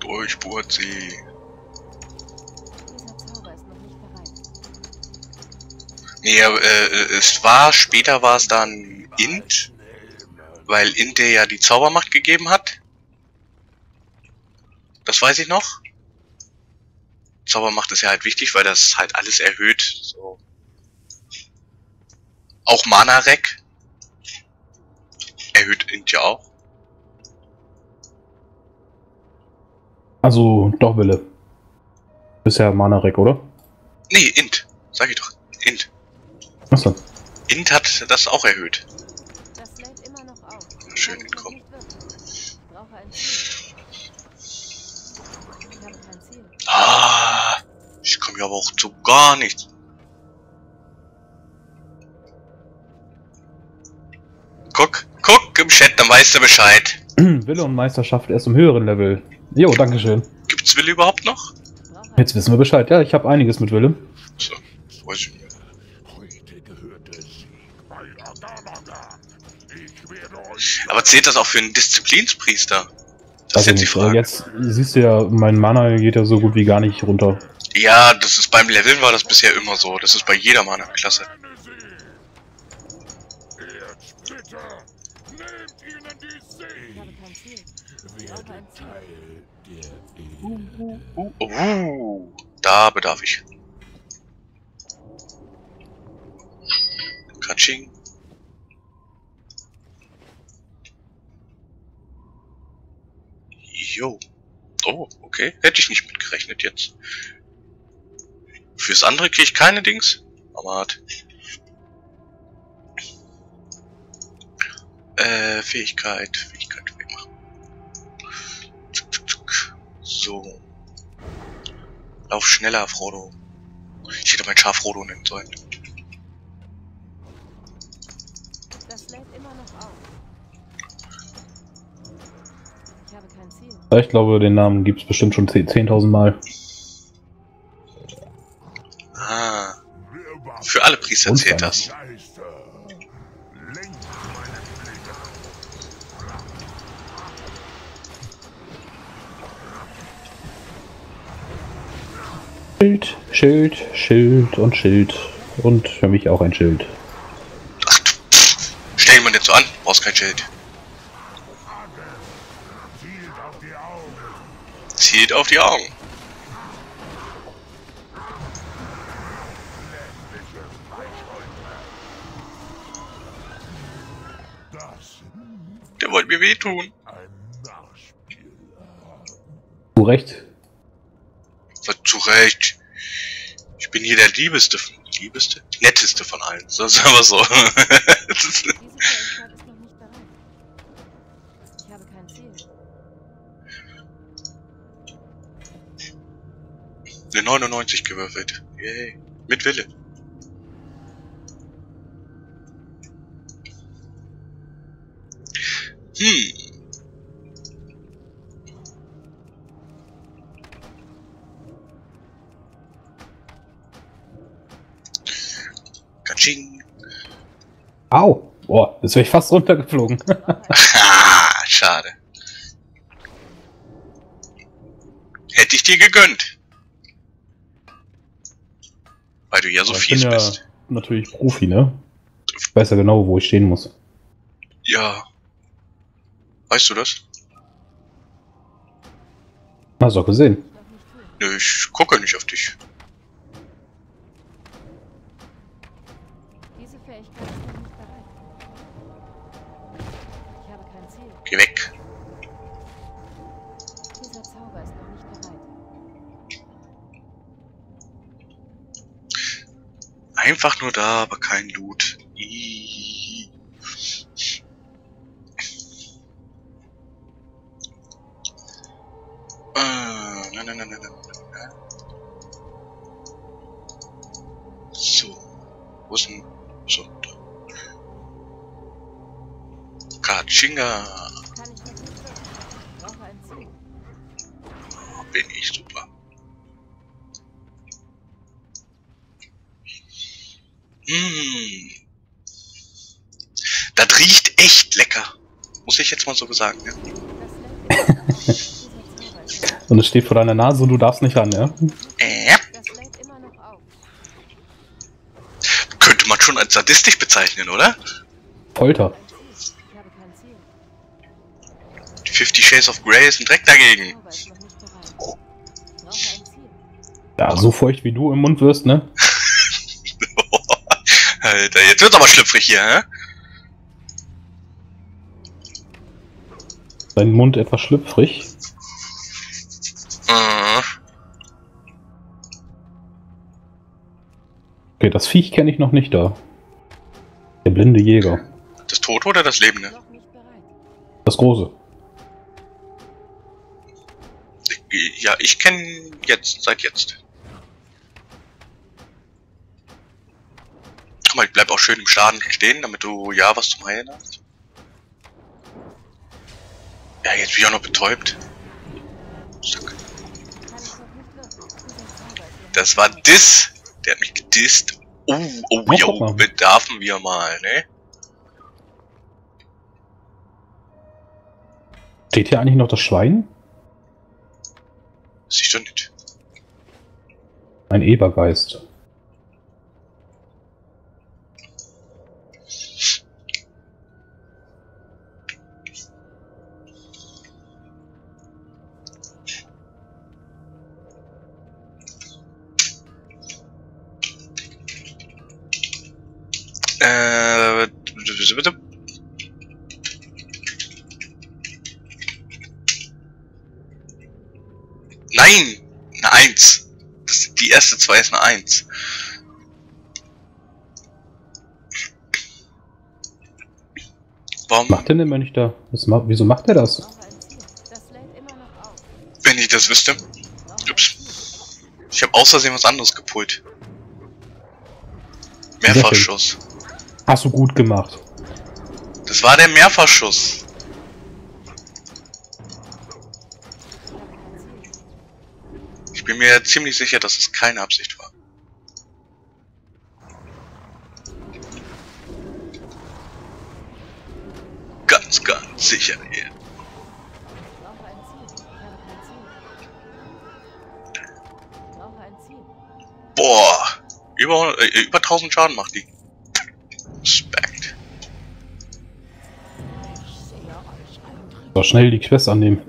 Durchbohrt sie. Nee, äh, es war, später war es dann Int, weil Int der ja die Zaubermacht gegeben hat. Das weiß ich noch. Zaubermacht ist ja halt wichtig, weil das halt alles erhöht. So. Auch Mana-Rec. Erhöht Int ja auch. Also doch Wille. Ist ja Manarek, oder? Nee, Int. Sag ich doch. Int. Achso. Int hat das auch erhöht. Das lädt immer noch auf. Schön Ziel. Ah, ich komme ja aber auch zu gar nichts. Guck, guck im Chat, dann weißt du Bescheid. Wille und Meisterschaft erst im höheren Level. Jo, dankeschön. Gibt's Wille überhaupt noch? Jetzt wissen wir Bescheid. Ja, ich habe einiges mit Wille. So, weiß ich nicht. Aber zählt das auch für einen Disziplinspriester? Das Also ist jetzt die nicht, Frage. Jetzt siehst du ja, mein Mana geht ja so gut wie gar nicht runter. Ja, das ist beim Leveln war das bisher immer so. Das ist bei jeder Mana-Klasse. der Erde. Uh, da bedarf ich. Katsching. Jo. Oh, okay. Hätte ich nicht mitgerechnet jetzt. Fürs andere kriege ich keine Dings. Aber hat. Äh, Fähigkeit. Fähigkeit wegmachen. So. Lauf schneller, Frodo. Ich hätte mein Schaf Frodo nennen sollen. Das lädt immer noch auf. Ich habe kein Ziel. Ja, Ich glaube, den Namen gibt's bestimmt schon 10 10.000 Mal. Ah, für alle Priester Und zählt das. Schild, Schild, Schild und Schild. Und für mich auch ein Schild. Ach, du, stell mal nicht so an. Brauchst kein Schild. Zielt auf die Augen. Der wollte mir wehtun. Du recht. Sagt zu Recht. Ich bin hier der Liebeste. von- Liebeste? Netteste von allen. Sagen wir so. Eine 99 gewürfelt. Yay. Mit Wille. Hm. Katsching. Au! Boah, jetzt wäre ich fast runtergeflogen. Ah, schade. Hätte ich dir gegönnt. Weil du ja so fies bin ja bist. natürlich Profi, ne? Ich weiß ja genau, wo ich stehen muss. Ja. Weißt du das? Hast du auch gesehen. Nö, ich gucke nicht auf dich. Einfach nur da, aber kein Loot. Ah, na, na, na, na, na, na. So. Wo ist denn... So, da. Katschinga. Bin ich super. Mmh. Das riecht echt lecker. Muss ich jetzt mal so sagen, ne? Noch Und es steht vor deiner Nase und du darfst nicht ran, ja? Äh, auf. könnte man schon als sadistisch bezeichnen, oder? Folter. Ein Ziel. Ich habe kein Ziel. Die 50 Shades of Grey ist ein Dreck dagegen. Ja, so feucht wie du im Mund wirst, ne? Alter, jetzt wird's aber schlüpfrig hier, hä? Dein Mund etwas schlüpfrig. Äh, Okay, das Viech kenne ich noch nicht da. Der blinde Jäger. Das Tote oder das Lebende? Noch nicht bereit. Das große. Ja, ich kenne jetzt, seit jetzt. Mal, ich bleib auch schön im Schaden stehen, damit du ja was zum Heilen hast. Ja, jetzt bin ich auch noch betäubt. Zack. Das war Diss. Der hat mich gedisst. Oh, oh, Oh, jo, bedarfen wir mal, ne? Steht hier eigentlich noch das Schwein? Siehst du nicht. Ein Ebergeist. Erste zwei ist eine Eins. Warum, Macht der denn immer nicht da? Ma wieso macht er das? wenn ich das wüsste? Ups. Ich habe außersehen was anderes gepult. Mehrfachschuss. Hast du gut gemacht. Das war der Mehrfachschuss. Bin mir ziemlich sicher, dass es keine Absicht war. Ganz, ganz sicher. Ziel. Boah, über, äh, über 1000 Schaden macht die. Respekt. So schnell die Quest annehmen.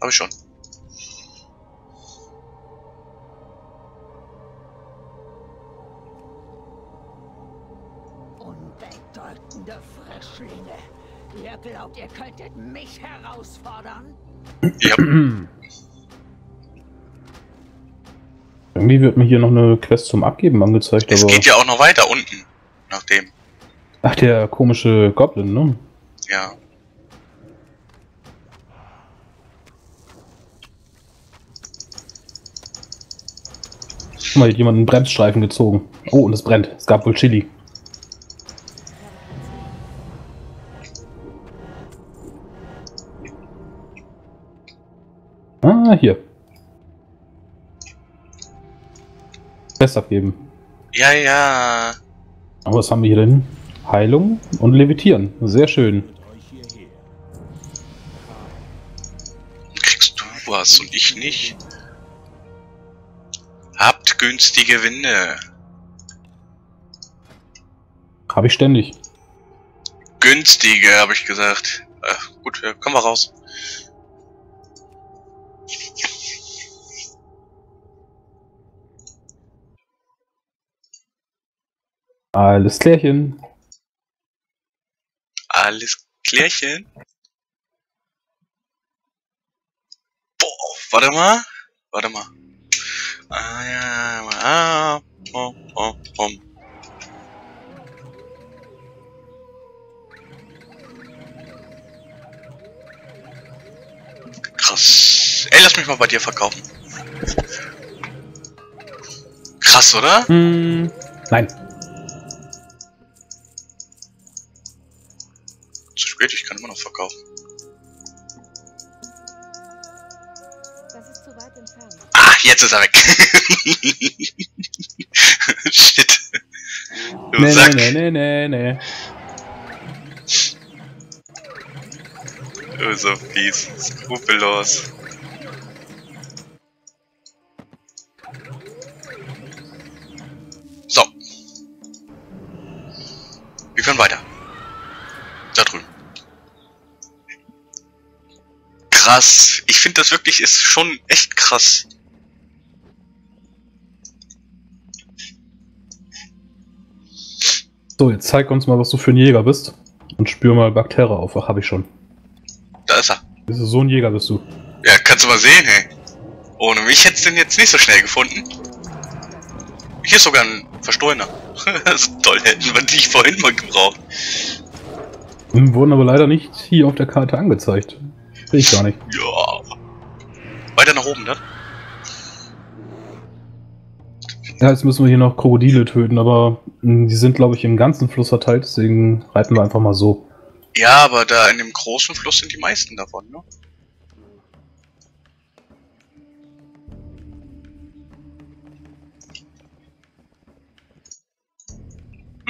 Hab ich schon. Irgendwie wird mir hier noch eine Quest zum Abgeben angezeigt, es geht ja auch noch weiter unten. Nach dem. Ach, der komische Goblin, ne? Ja. Guck mal, hier hat jemand einen Bremsstreifen gezogen. Oh, und es brennt. Es gab wohl Chili. Ah, hier. Test abgeben. Ja, ja. Aber was haben wir hier denn? Heilung und Levitieren. Sehr schön. Kriegst du was und ich nicht? Habt günstige Winde. Habe ich ständig. Günstige, habe ich gesagt. Äh, gut, kommen wir raus. Alles klärchen. Alles klärchen. Boah, warte mal. Warte mal. Ah, ja, ah, oh, oh, oh. Krass. Ey, lass mich mal bei dir verkaufen. Krass, oder? Hm, nein. Spät, ich kann immer noch verkaufen. Das ist zu weit entfernt. Ah, jetzt ist er weg. Shit. Du Nee, Sack. nee, nee, nee, nee. Du so fies. Skrupellos. Krass. Ich finde das wirklich ist schon echt krass. So, jetzt zeig uns mal, was du für ein Jäger bist. Und spür mal Bakterien auf. Ach, hab ich schon. Da ist er. Bist du So ein Jäger bist du. Ja, kannst du mal sehen, hey. Ohne mich hättest du den jetzt nicht so schnell gefunden. Hier ist sogar ein Verstohlener. das ist toll, hätten wir dich vorhin mal gebraucht. Hm, Wurden aber leider nicht hier auf der Karte angezeigt. Sehe ich gar nicht. Ja. Weiter nach oben, dann. Ja, jetzt müssen wir hier noch Krokodile töten, aber mh, die sind, glaube ich, im ganzen Fluss verteilt, deswegen reiten wir einfach mal so. Ja, aber da in dem großen Fluss sind die meisten davon, ne?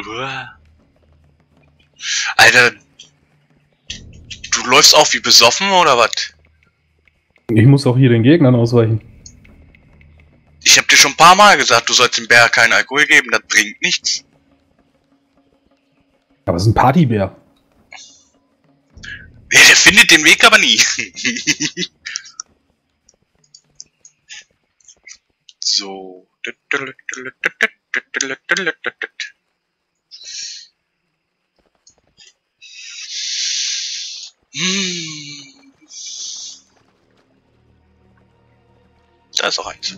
Uah. Alter, du läufst auch wie besoffen oder was? Ich muss auch hier den Gegnern ausweichen. Ich hab dir schon ein paar Mal gesagt, du sollst dem Bär keinen Alkohol geben, das bringt nichts. Aber es ist ein Partybär. Ja, der findet den Weg aber nie. so. Hm. Da ist auch eins.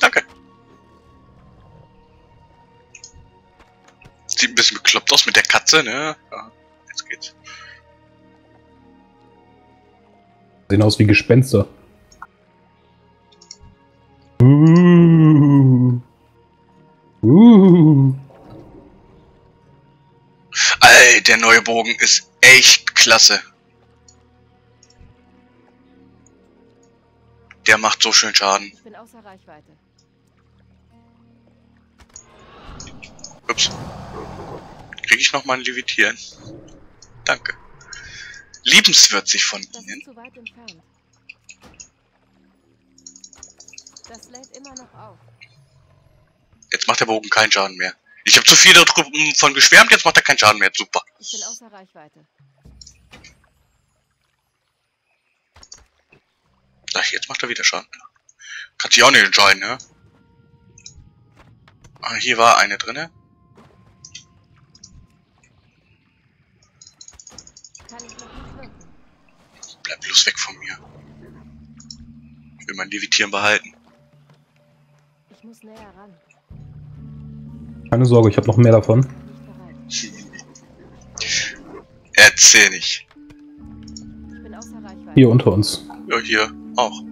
Danke. Sieht ein bisschen bekloppt aus mit der Katze, ne? Ja, jetzt geht's. Sehen aus wie Gespenster. Uh. Uh. Ey, der neue Bogen ist echt klasse. Der macht so schön Schaden. Ich bin außer Reichweite. Ups. Krieg ich noch mal ein Levitieren? Danke. Liebenswürdig von Ihnen. ist zu weit entfernt. Das lädt immer noch auf. Jetzt macht der Bogen keinen Schaden mehr. Ich habe zu viel davon geschwärmt, jetzt macht er keinen Schaden mehr. Super. Ich bin außer Reichweite. Ach, jetzt macht er wieder Schaden. Kann sich auch nicht entscheiden, ne? Ah, hier war eine drinne. Kann ich noch. Bleib bloß weg von mir. Ich will mein Levitieren behalten. Ich muss näher ran. Keine Sorge, ich habe noch mehr davon. Erzähl nicht. Ich bin außer Reichweite. Hier unter uns. Ja, hier auch.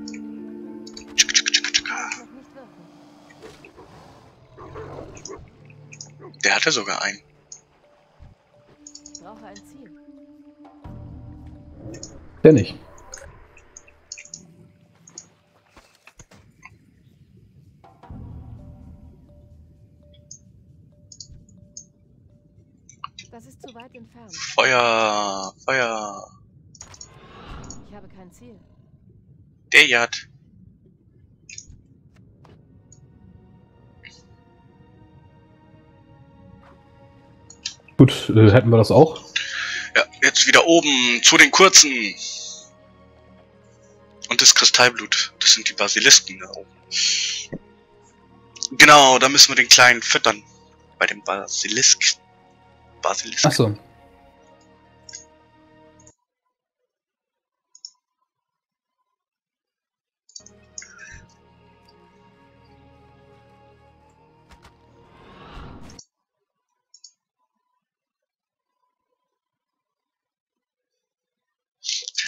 Der hatte sogar einen. Der nicht. Das ist zu weit entfernt. Feuer, Feuer. Ich habe kein Ziel. Der Jad. Gut, äh, hätten wir das auch. Jetzt wieder oben zu den kurzen. Und das Kristallblut. Das sind die Basilisken da oben. Genau, da müssen wir den kleinen füttern. Bei dem Basilisk. Basilisk. Achso.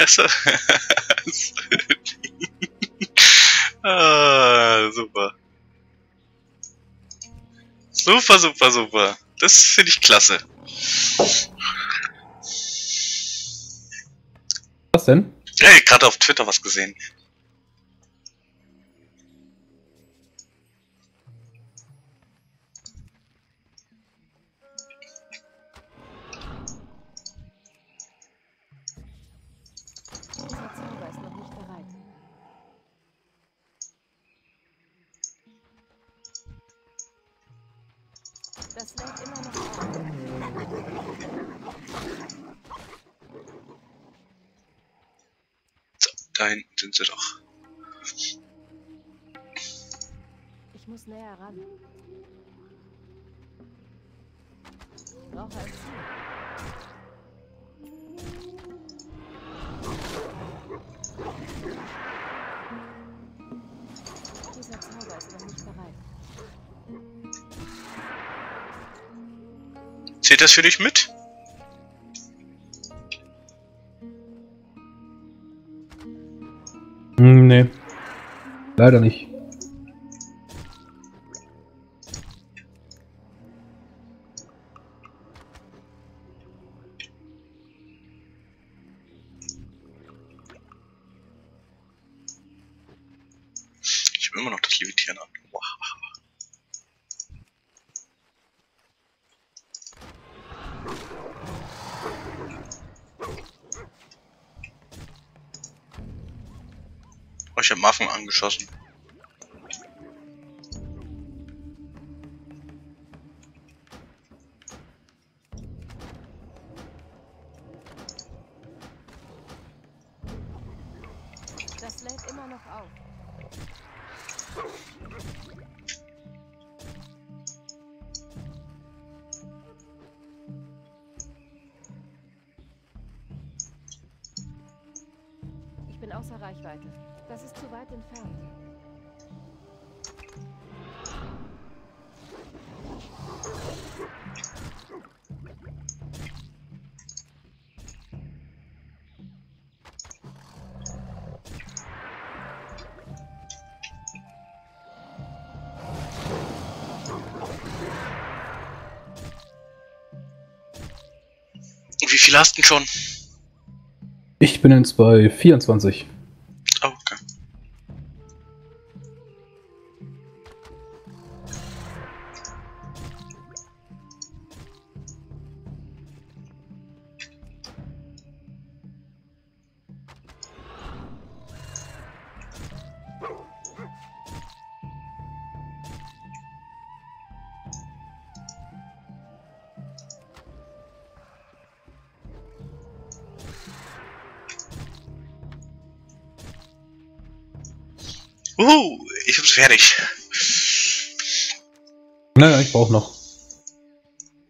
Also, ah, super. Super, super, super. Das finde ich klasse. Was denn? Hey, gerade auf Twitter was gesehen. Da hinten sind sie doch. Ich muss näher ran. Brauche ein Ziel. Dieser Zauber ist noch nicht bereit. Zählt das für dich mit? Leider nicht. Viel hast du schon? Ich bin jetzt bei 24. fertig. Naja, ich brauche noch.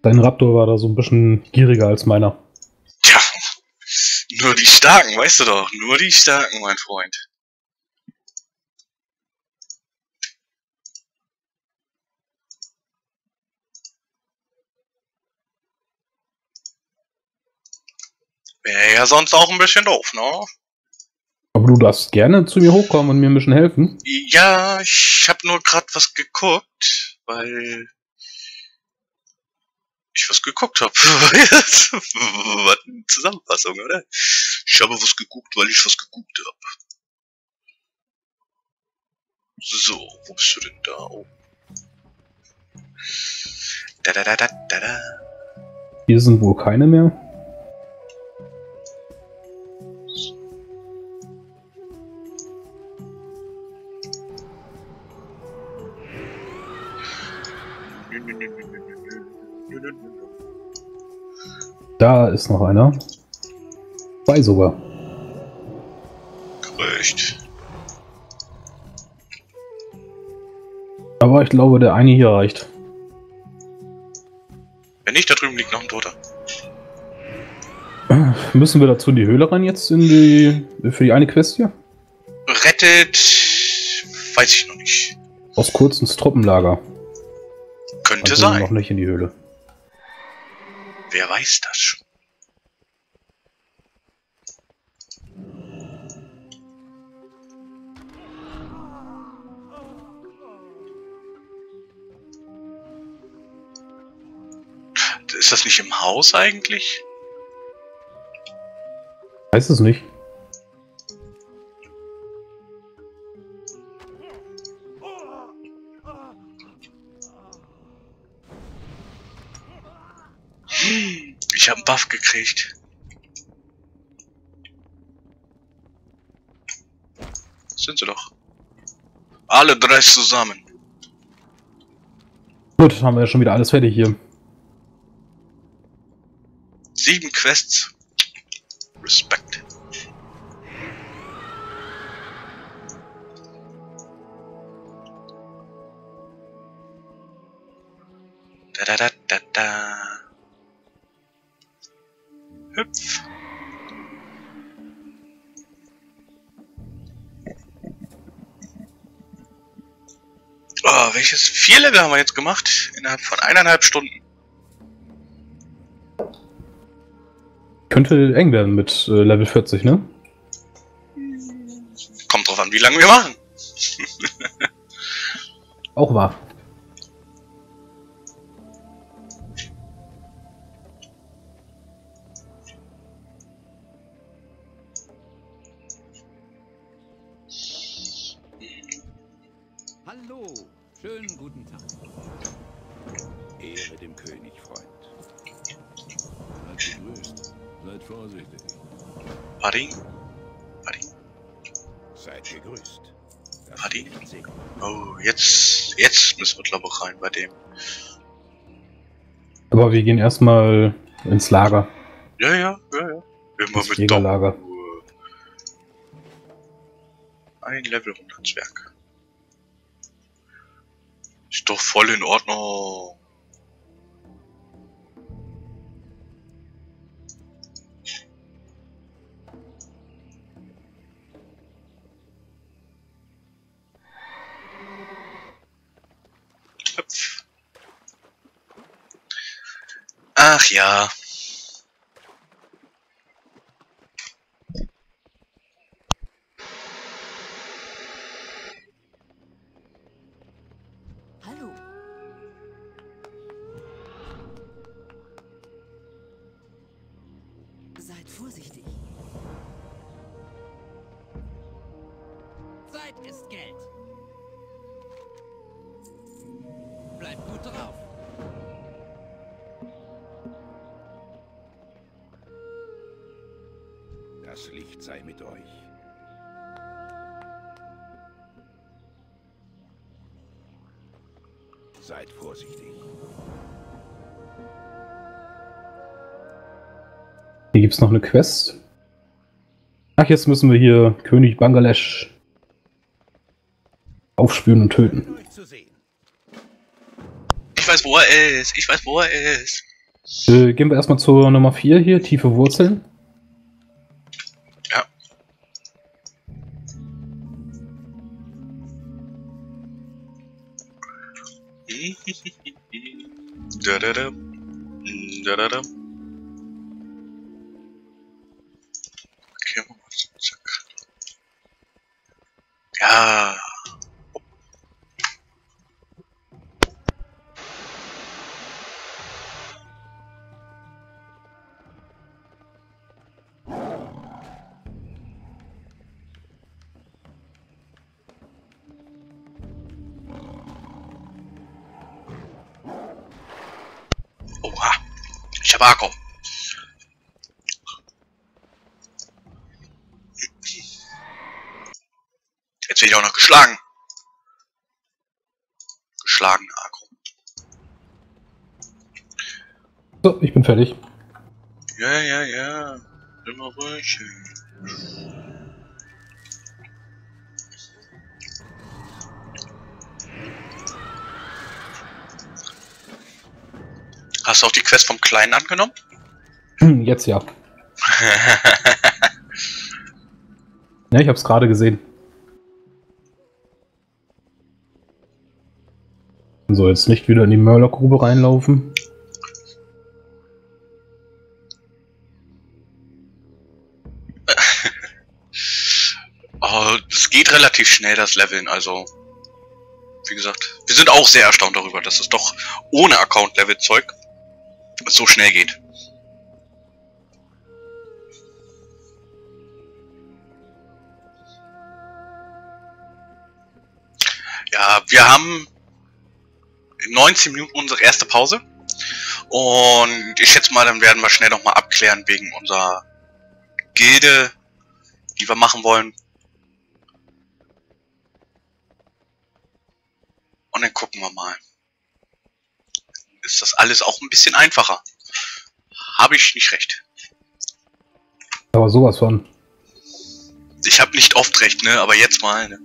Dein Raptor war da so ein bisschen gieriger als meiner. Tja, nur die Starken, weißt du doch. Nur die Starken, mein Freund. Wäre ja sonst auch ein bisschen doof, ne? Aber du darfst gerne zu mir hochkommen und mir ein bisschen helfen. Ja, ich habe nur gerade was geguckt, weil ich was geguckt habe. was eine Zusammenfassung, oder? Ich habe was geguckt, weil ich was geguckt habe. So, wo bist du denn da? Oh. Da da da da da da. Hier sind wohl keine mehr. Da ist noch einer. Zwei sogar. Recht. Aber ich glaube, der eine hier reicht. Wenn nicht, da drüben liegt noch ein Toter. Müssen wir dazu in die Höhle rein jetzt in die für die eine Quest hier? Rettet. Weiß ich noch nicht. Aus kurz ins Truppenlager. Könnte Also sein. noch nicht in die Höhle. Wer weiß das schon? Ist das nicht im Haus eigentlich? Weiß es nicht. Ich habe einen Buff gekriegt. Sind sie doch. Alle drei zusammen. Gut, haben wir ja schon wieder alles fertig hier. Sieben Quests. Respekt. Da da da da da. Hüpf. Oh, welches vier Level haben wir jetzt gemacht? Innerhalb von eineinhalb Stunden. Könnte eng werden mit äh, Level 40, ne? Kommt drauf an, wie lange wir machen. Auch wahr. Buddy? Buddy? Seid gegrüßt. Segne. Oh, jetzt, jetzt müssen wir glaube ich rein bei dem. Aber wir gehen erstmal ins Lager. Ja, ja, ja, ja. Immer Das mit Jägerlager. Dauer. Ein Level 100 Zwerg. Ist doch voll in Ordnung. Ach ja. Hier gibt's noch eine Quest. Ach, jetzt müssen wir hier König Bangladesch aufspüren und töten. Ich weiß, wo er ist. Ich weiß, wo er ist. Äh, gehen wir erstmal zur Nummer 4 hier, tiefe Wurzeln. Akku. Jetzt werde ich auch noch geschlagen. Geschlagen, Akku. So, ich bin fertig. Ja, ja, ja. Immer ruhig. Hast du auch die Quest vom Kleinen angenommen? Hm, Jetzt ja. Ja, ich hab's gerade gesehen. So, jetzt nicht wieder in die Mörlergrube reinlaufen. Oh, es geht relativ schnell, das Leveln, also. Wie gesagt, wir sind auch sehr erstaunt darüber, dass es doch ohne Account-Level-Zeug so schnell geht. Ja, wir haben in 19 Minuten unsere erste Pause. Und ich schätze mal, dann werden wir schnell nochmal abklären wegen unserer Gilde, die wir machen wollen. Und dann gucken wir mal. Ist das alles auch ein bisschen einfacher? Habe ich nicht recht. Aber sowas von. Ich habe nicht oft recht, ne? Aber jetzt mal, ne?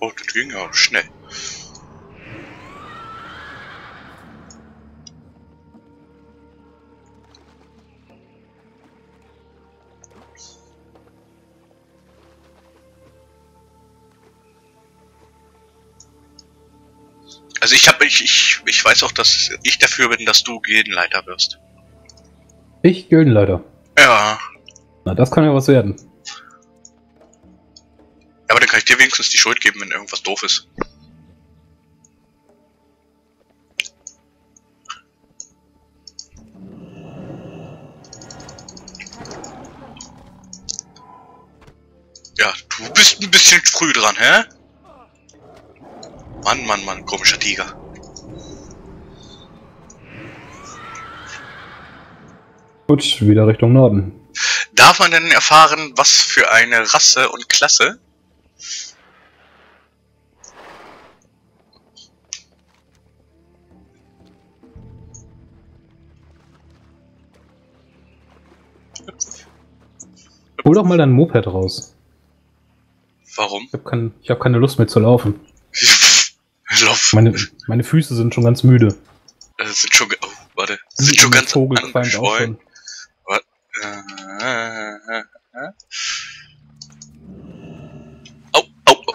Oh, das ging ja schnell. Also ich habe ich, ich ich weiß auch, dass ich dafür bin, dass du Gildenleiter wirst. Ich Gildenleiter. Ja, Na, das kann ja was werden. aber dann kann ich dir wenigstens die Schuld geben, wenn irgendwas doof ist. Ja, du bist ein bisschen früh dran, hä? Mann, Mann, Mann, komischer Tiger. Gut, wieder Richtung Norden. Darf man denn erfahren, was für eine Rasse und Klasse? Hol doch mal dein Moped raus. Warum? Ich habe kein, ich hab keine Lust mehr zu laufen. Lauf. Meine, meine Füße sind schon ganz müde. Äh, sind schon, oh, warte, sind schon ganz Vogel qualmt auch angeschwollen. schon. Äh, Oh, oh, oh.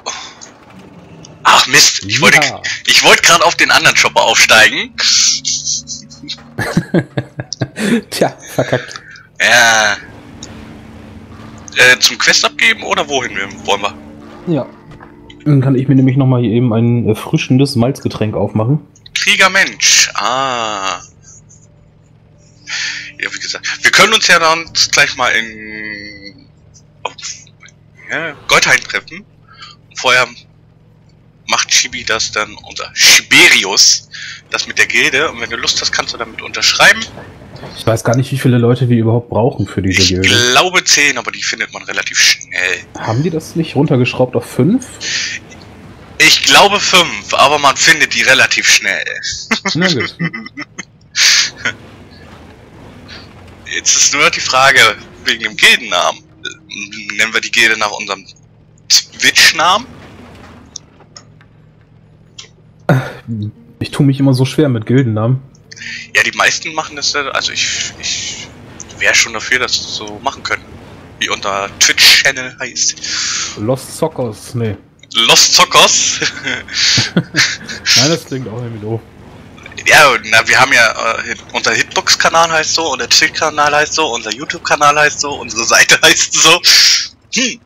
Ach Mist, ich wollte, Ja. ich wollte gerade auf den anderen Chopper aufsteigen. Tja, verkackt. Ja. Äh, zum Quest abgeben oder wohin wollen wir? Ja. Dann kann ich mir nämlich nochmal hier eben ein erfrischendes Malzgetränk aufmachen. Krieger Mensch. Ah. Ja, wie gesagt, wir können uns ja dann gleich mal in oh, ja, Goldhain treffen. Vorher macht Chibi das dann, unser Schiberius, das mit der Gilde. Und wenn du Lust hast, kannst du damit unterschreiben. Ich weiß gar nicht, wie viele Leute wir überhaupt brauchen für diese Ich Gilde. glaube 10, aber die findet man relativ schnell. Haben die das nicht runtergeschraubt auf 5? Ich glaube 5, aber man findet die relativ schnell. Na gut. Jetzt ist nur die Frage, wegen dem Gildennamen. Nennen wir die Gilde nach unserem Twitch-Namen? Ich tue mich immer so schwer mit Gildennamen. Ja, die meisten machen das, also ich, ich wäre schon dafür, dass wir das so machen können. Wie unser Twitch-Channel heißt. Lost Sockers, nee. Lost Zockers. Nein, das klingt auch irgendwie doof. ja, na, wir haben ja äh, unser Hit Xbox-Kanal heißt so, und der Twitch-Kanal heißt so, unser YouTube-Kanal heißt so, unsere Seite heißt so. Hm.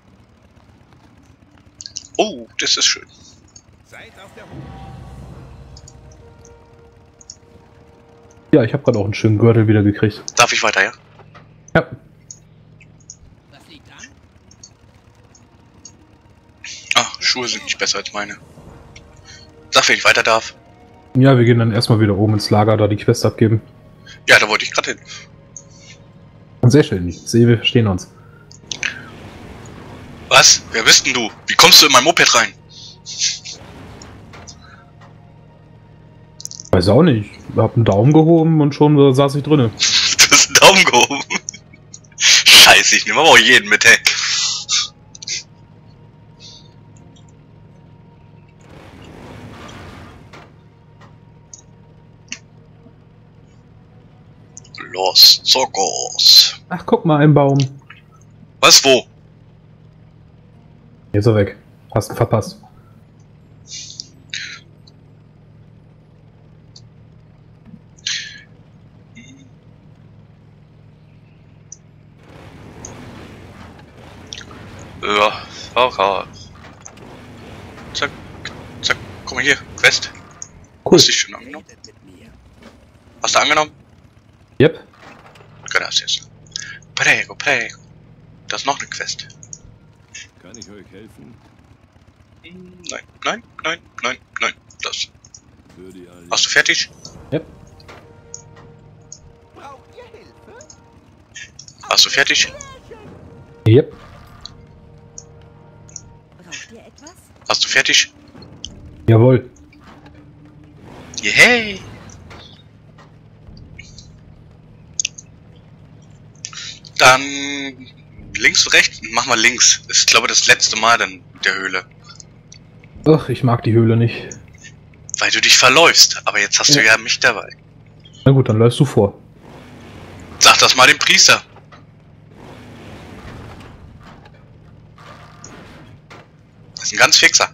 Oh, das ist schön. Seid auf der Hut. Ja, ich habe gerade auch einen schönen Gürtel wieder gekriegt. Darf ich weiter, ja? Ja. Was liegt an? Ah, Schuhe sind nicht besser als meine. Sag, wenn ich weiter darf. Ja, wir gehen dann erstmal wieder oben ins Lager, da die Quest abgeben. Ja, da wollte ich gerade hin. Sehr schön. Ich sehe, wir verstehen uns. Was? Wer bist denn du? Wie kommst du in mein Moped rein? Weiß auch nicht. Ich hab einen Daumen gehoben und schon saß ich drinne. Du hast einen Daumen gehoben. Scheiße, ich nehme aber auch jeden mit, ey. Los Zocos. Ach, guck mal, ein Baum. Was, wo? Jetzt ist er weg. Hast ihn verpasst. Ja, okay. Zack, zack, guck mal hier, Quest. Cool. Hast du dich schon angenommen? Hast du angenommen? Yep. Gracias. Prego, prego. Das ist noch eine Quest. Kann ich euch helfen? Nein, nein, nein, nein, nein. Das. Hast du fertig? Yep. Hast du fertig? Yep. Hast du fertig? Jawohl. Yay! Dann links, rechts, mach mal links. Das ist, glaube ich, das letzte Mal dann mit der Höhle. Ach, ich mag die Höhle nicht. Weil du dich verläufst. Aber jetzt hast du Ja. ja mich dabei. Na gut, dann läufst du vor. Sag das mal dem Priester. Ist ein ganz fixer.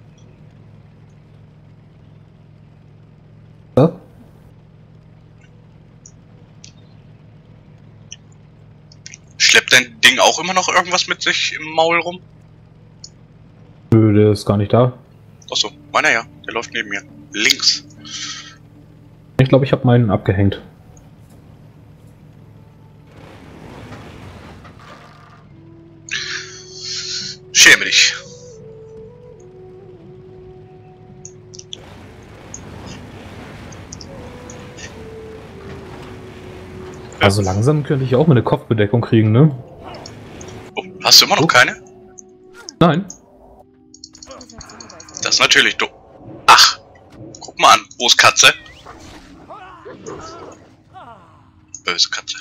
Ja? Schleppt dein Ding auch immer noch irgendwas mit sich im Maul rum? Nö, der ist gar nicht da. Achso, meiner ja. Der läuft neben mir. Links. Ich glaube, ich habe meinen abgehängt. Schäme dich. Also langsam könnte ich auch mal eine Kopfbedeckung kriegen, ne? Oh, hast du immer noch Oh. keine? Nein. Das ist natürlich dumm. Ach, guck mal an. Wo ist Katze? Böse Katze.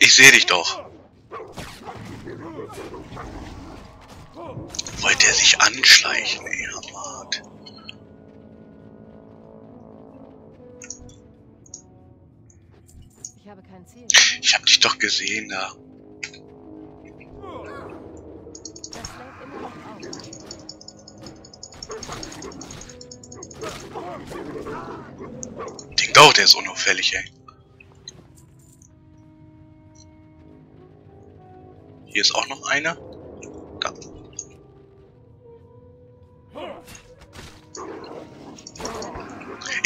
Ich sehe dich doch. Wollte er sich anschleichen, ey, Hamad. Ich habe kein Ziel. Ich hab dich doch gesehen da. Denk doch, der ist unauffällig, ey. Hier ist auch noch einer.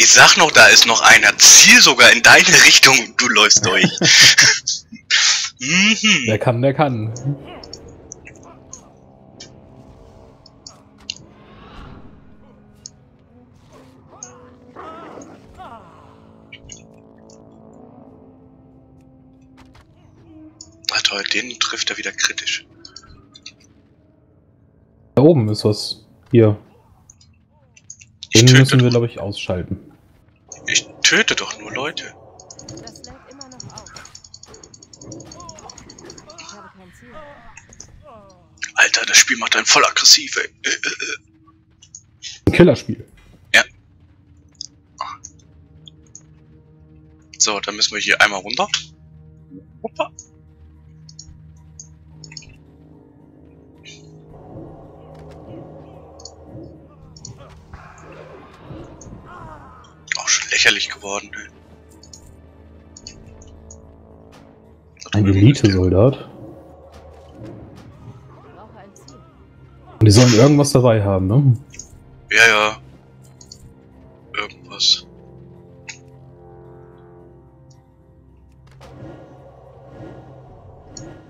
Ich sag noch, da ist noch einer. Ziel sogar in deine Richtung du läufst durch. mhm. Wer kann, der kann. Ah toll, den trifft er wieder kritisch. Da oben ist was. Hier. Den müssen wir, glaube ich, ausschalten. Ich töte doch nur Leute. Das lädt immer noch auf. Ich habe kein Ziel. Alter, das Spiel macht einen voll aggressiv, ey. Äh, äh, äh. Ein Killerspiel. So, dann müssen wir hier einmal runter. Hoppa. Lächerlich geworden. Ein Elite-Soldat. Und die sollen irgendwas dabei haben, ne? Ja, ja. Irgendwas.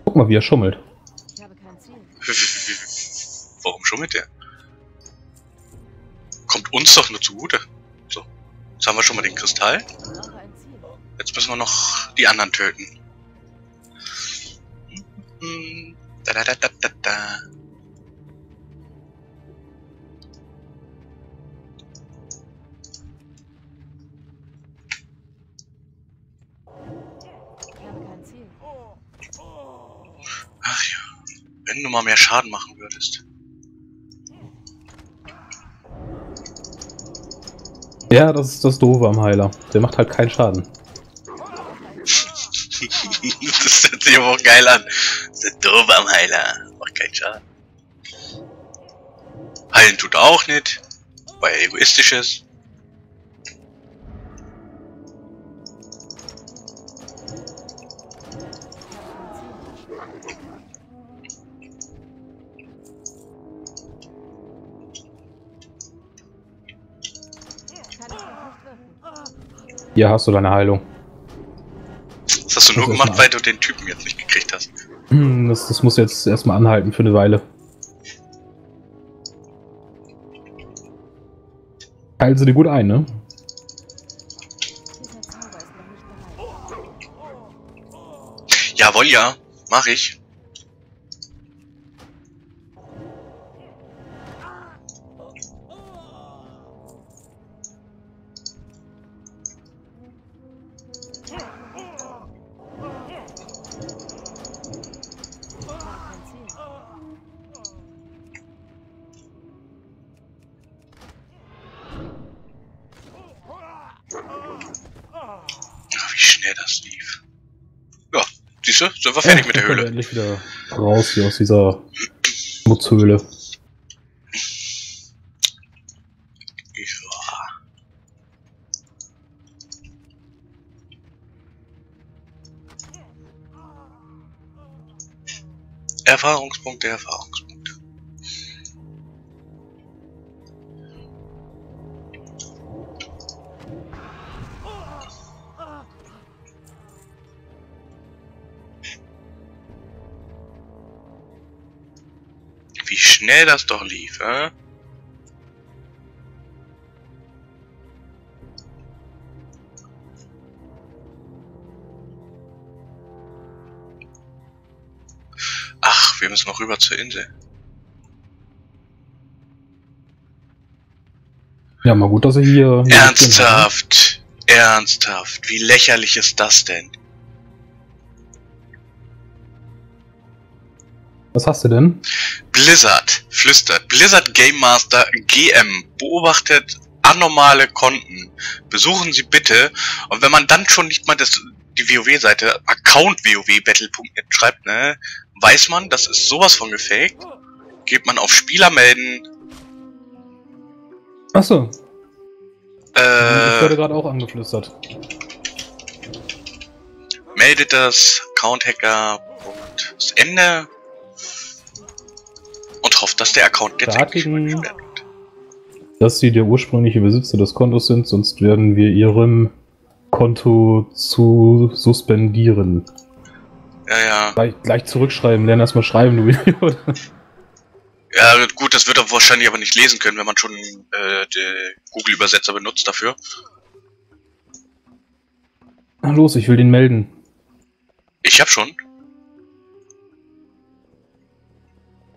Guck mal, wie er schummelt. Warum schummelt der? Kommt uns doch nur zugute. Haben wir schon mal den Kristall. Jetzt müssen wir noch die anderen töten. Da, da, da, da, da, da. Ach ja. Wenn du mal mehr Schaden machen würdest. Ja, das ist das Doofe am Heiler. Der macht halt keinen Schaden. das hört sich aber auch geil an. Das ist doof am Heiler. Macht keinen Schaden. Heilen tut er auch nicht. Weil er egoistisch ist. Hier hast du deine Heilung. Das hast du nur Das gemacht, weil du den Typen jetzt nicht gekriegt hast. Hm, Das, das muss jetzt erstmal anhalten für eine Weile. Heilen sie dir gut ein, ne? Jawohl, ja. Mach. Ich Endlich wieder raus hier aus dieser Schmutzhöhle. Ja. Erfahrungspunkte, Erfahrungspunkte. Wie schnell das doch lief, äh? Ach, wir müssen noch rüber zur Insel. Ja, mal gut, dass er hier. hier Ernsthaft, ernsthaft, wie lächerlich ist das denn? Was hast du denn? Blizzard flüstert. Blizzard Game Master GM beobachtet anormale Konten. Besuchen Sie bitte. Und wenn man dann schon nicht mal das, die WoW-Seite Account WoW-Battle.net schreibt, ne, weiß man, das ist sowas von gefaked. Geht man auf Spieler melden. Achso, ich Äh, werde gerade auch angeflüstert. meldet das Account-Hacker. Hofft, dass der Account jetzt endlich mal gesperrt wird. Dass sie der ursprüngliche Besitzer des Kontos sind, sonst werden wir ihrem Konto zu suspendieren. Ja, ja. Gleich, gleich zurückschreiben, lern erstmal schreiben, du Idiot. Ja, gut, das wird er wahrscheinlich aber nicht lesen können, wenn man schon äh, den Google-Übersetzer benutzt dafür. Na los, ich will den melden. Ich hab schon.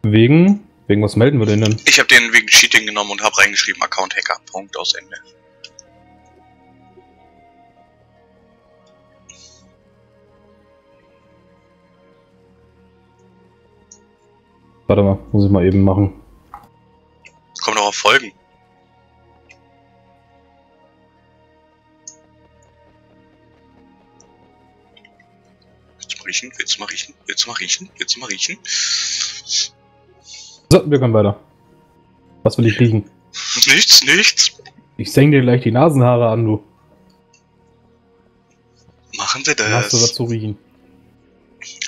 Wegen? Wegen was melden wir denn denn? Ich hab den wegen Cheating genommen und hab reingeschrieben Account Hacker. Punkt aus Ende. Warte mal, muss ich mal eben machen. Kommt noch auf Folgen. Willst du mal riechen? Willst du mal riechen? Willst du mal riechen? Willst du mal riechen? So, wir können weiter. Was will ich riechen? Nichts, nichts. Ich senke dir gleich die Nasenhaare an, du. machen Sie Dann hast du was das. zu riechen.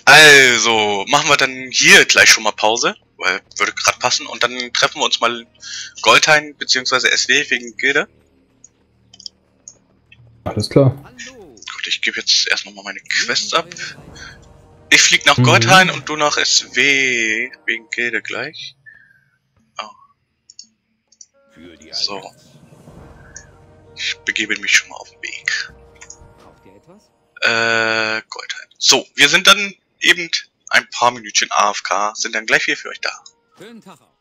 Also, machen wir dann hier gleich schon mal Pause, weil würde gerade passen. Und dann treffen wir uns mal in Goldhain bzw. SW wegen Gilde. Alles klar. Gut, ich gebe jetzt erst nochmal meine Quests ab. Ich flieg nach Mhm. Goldhain und du nach SW wegen Gilde gleich. Für die So. Ich begebe mich schon mal auf den Weg. Äh, Goldhain. So, wir sind dann eben ein paar Minütchen AFK, sind dann gleich wieder für euch da. Schönen Tag auch.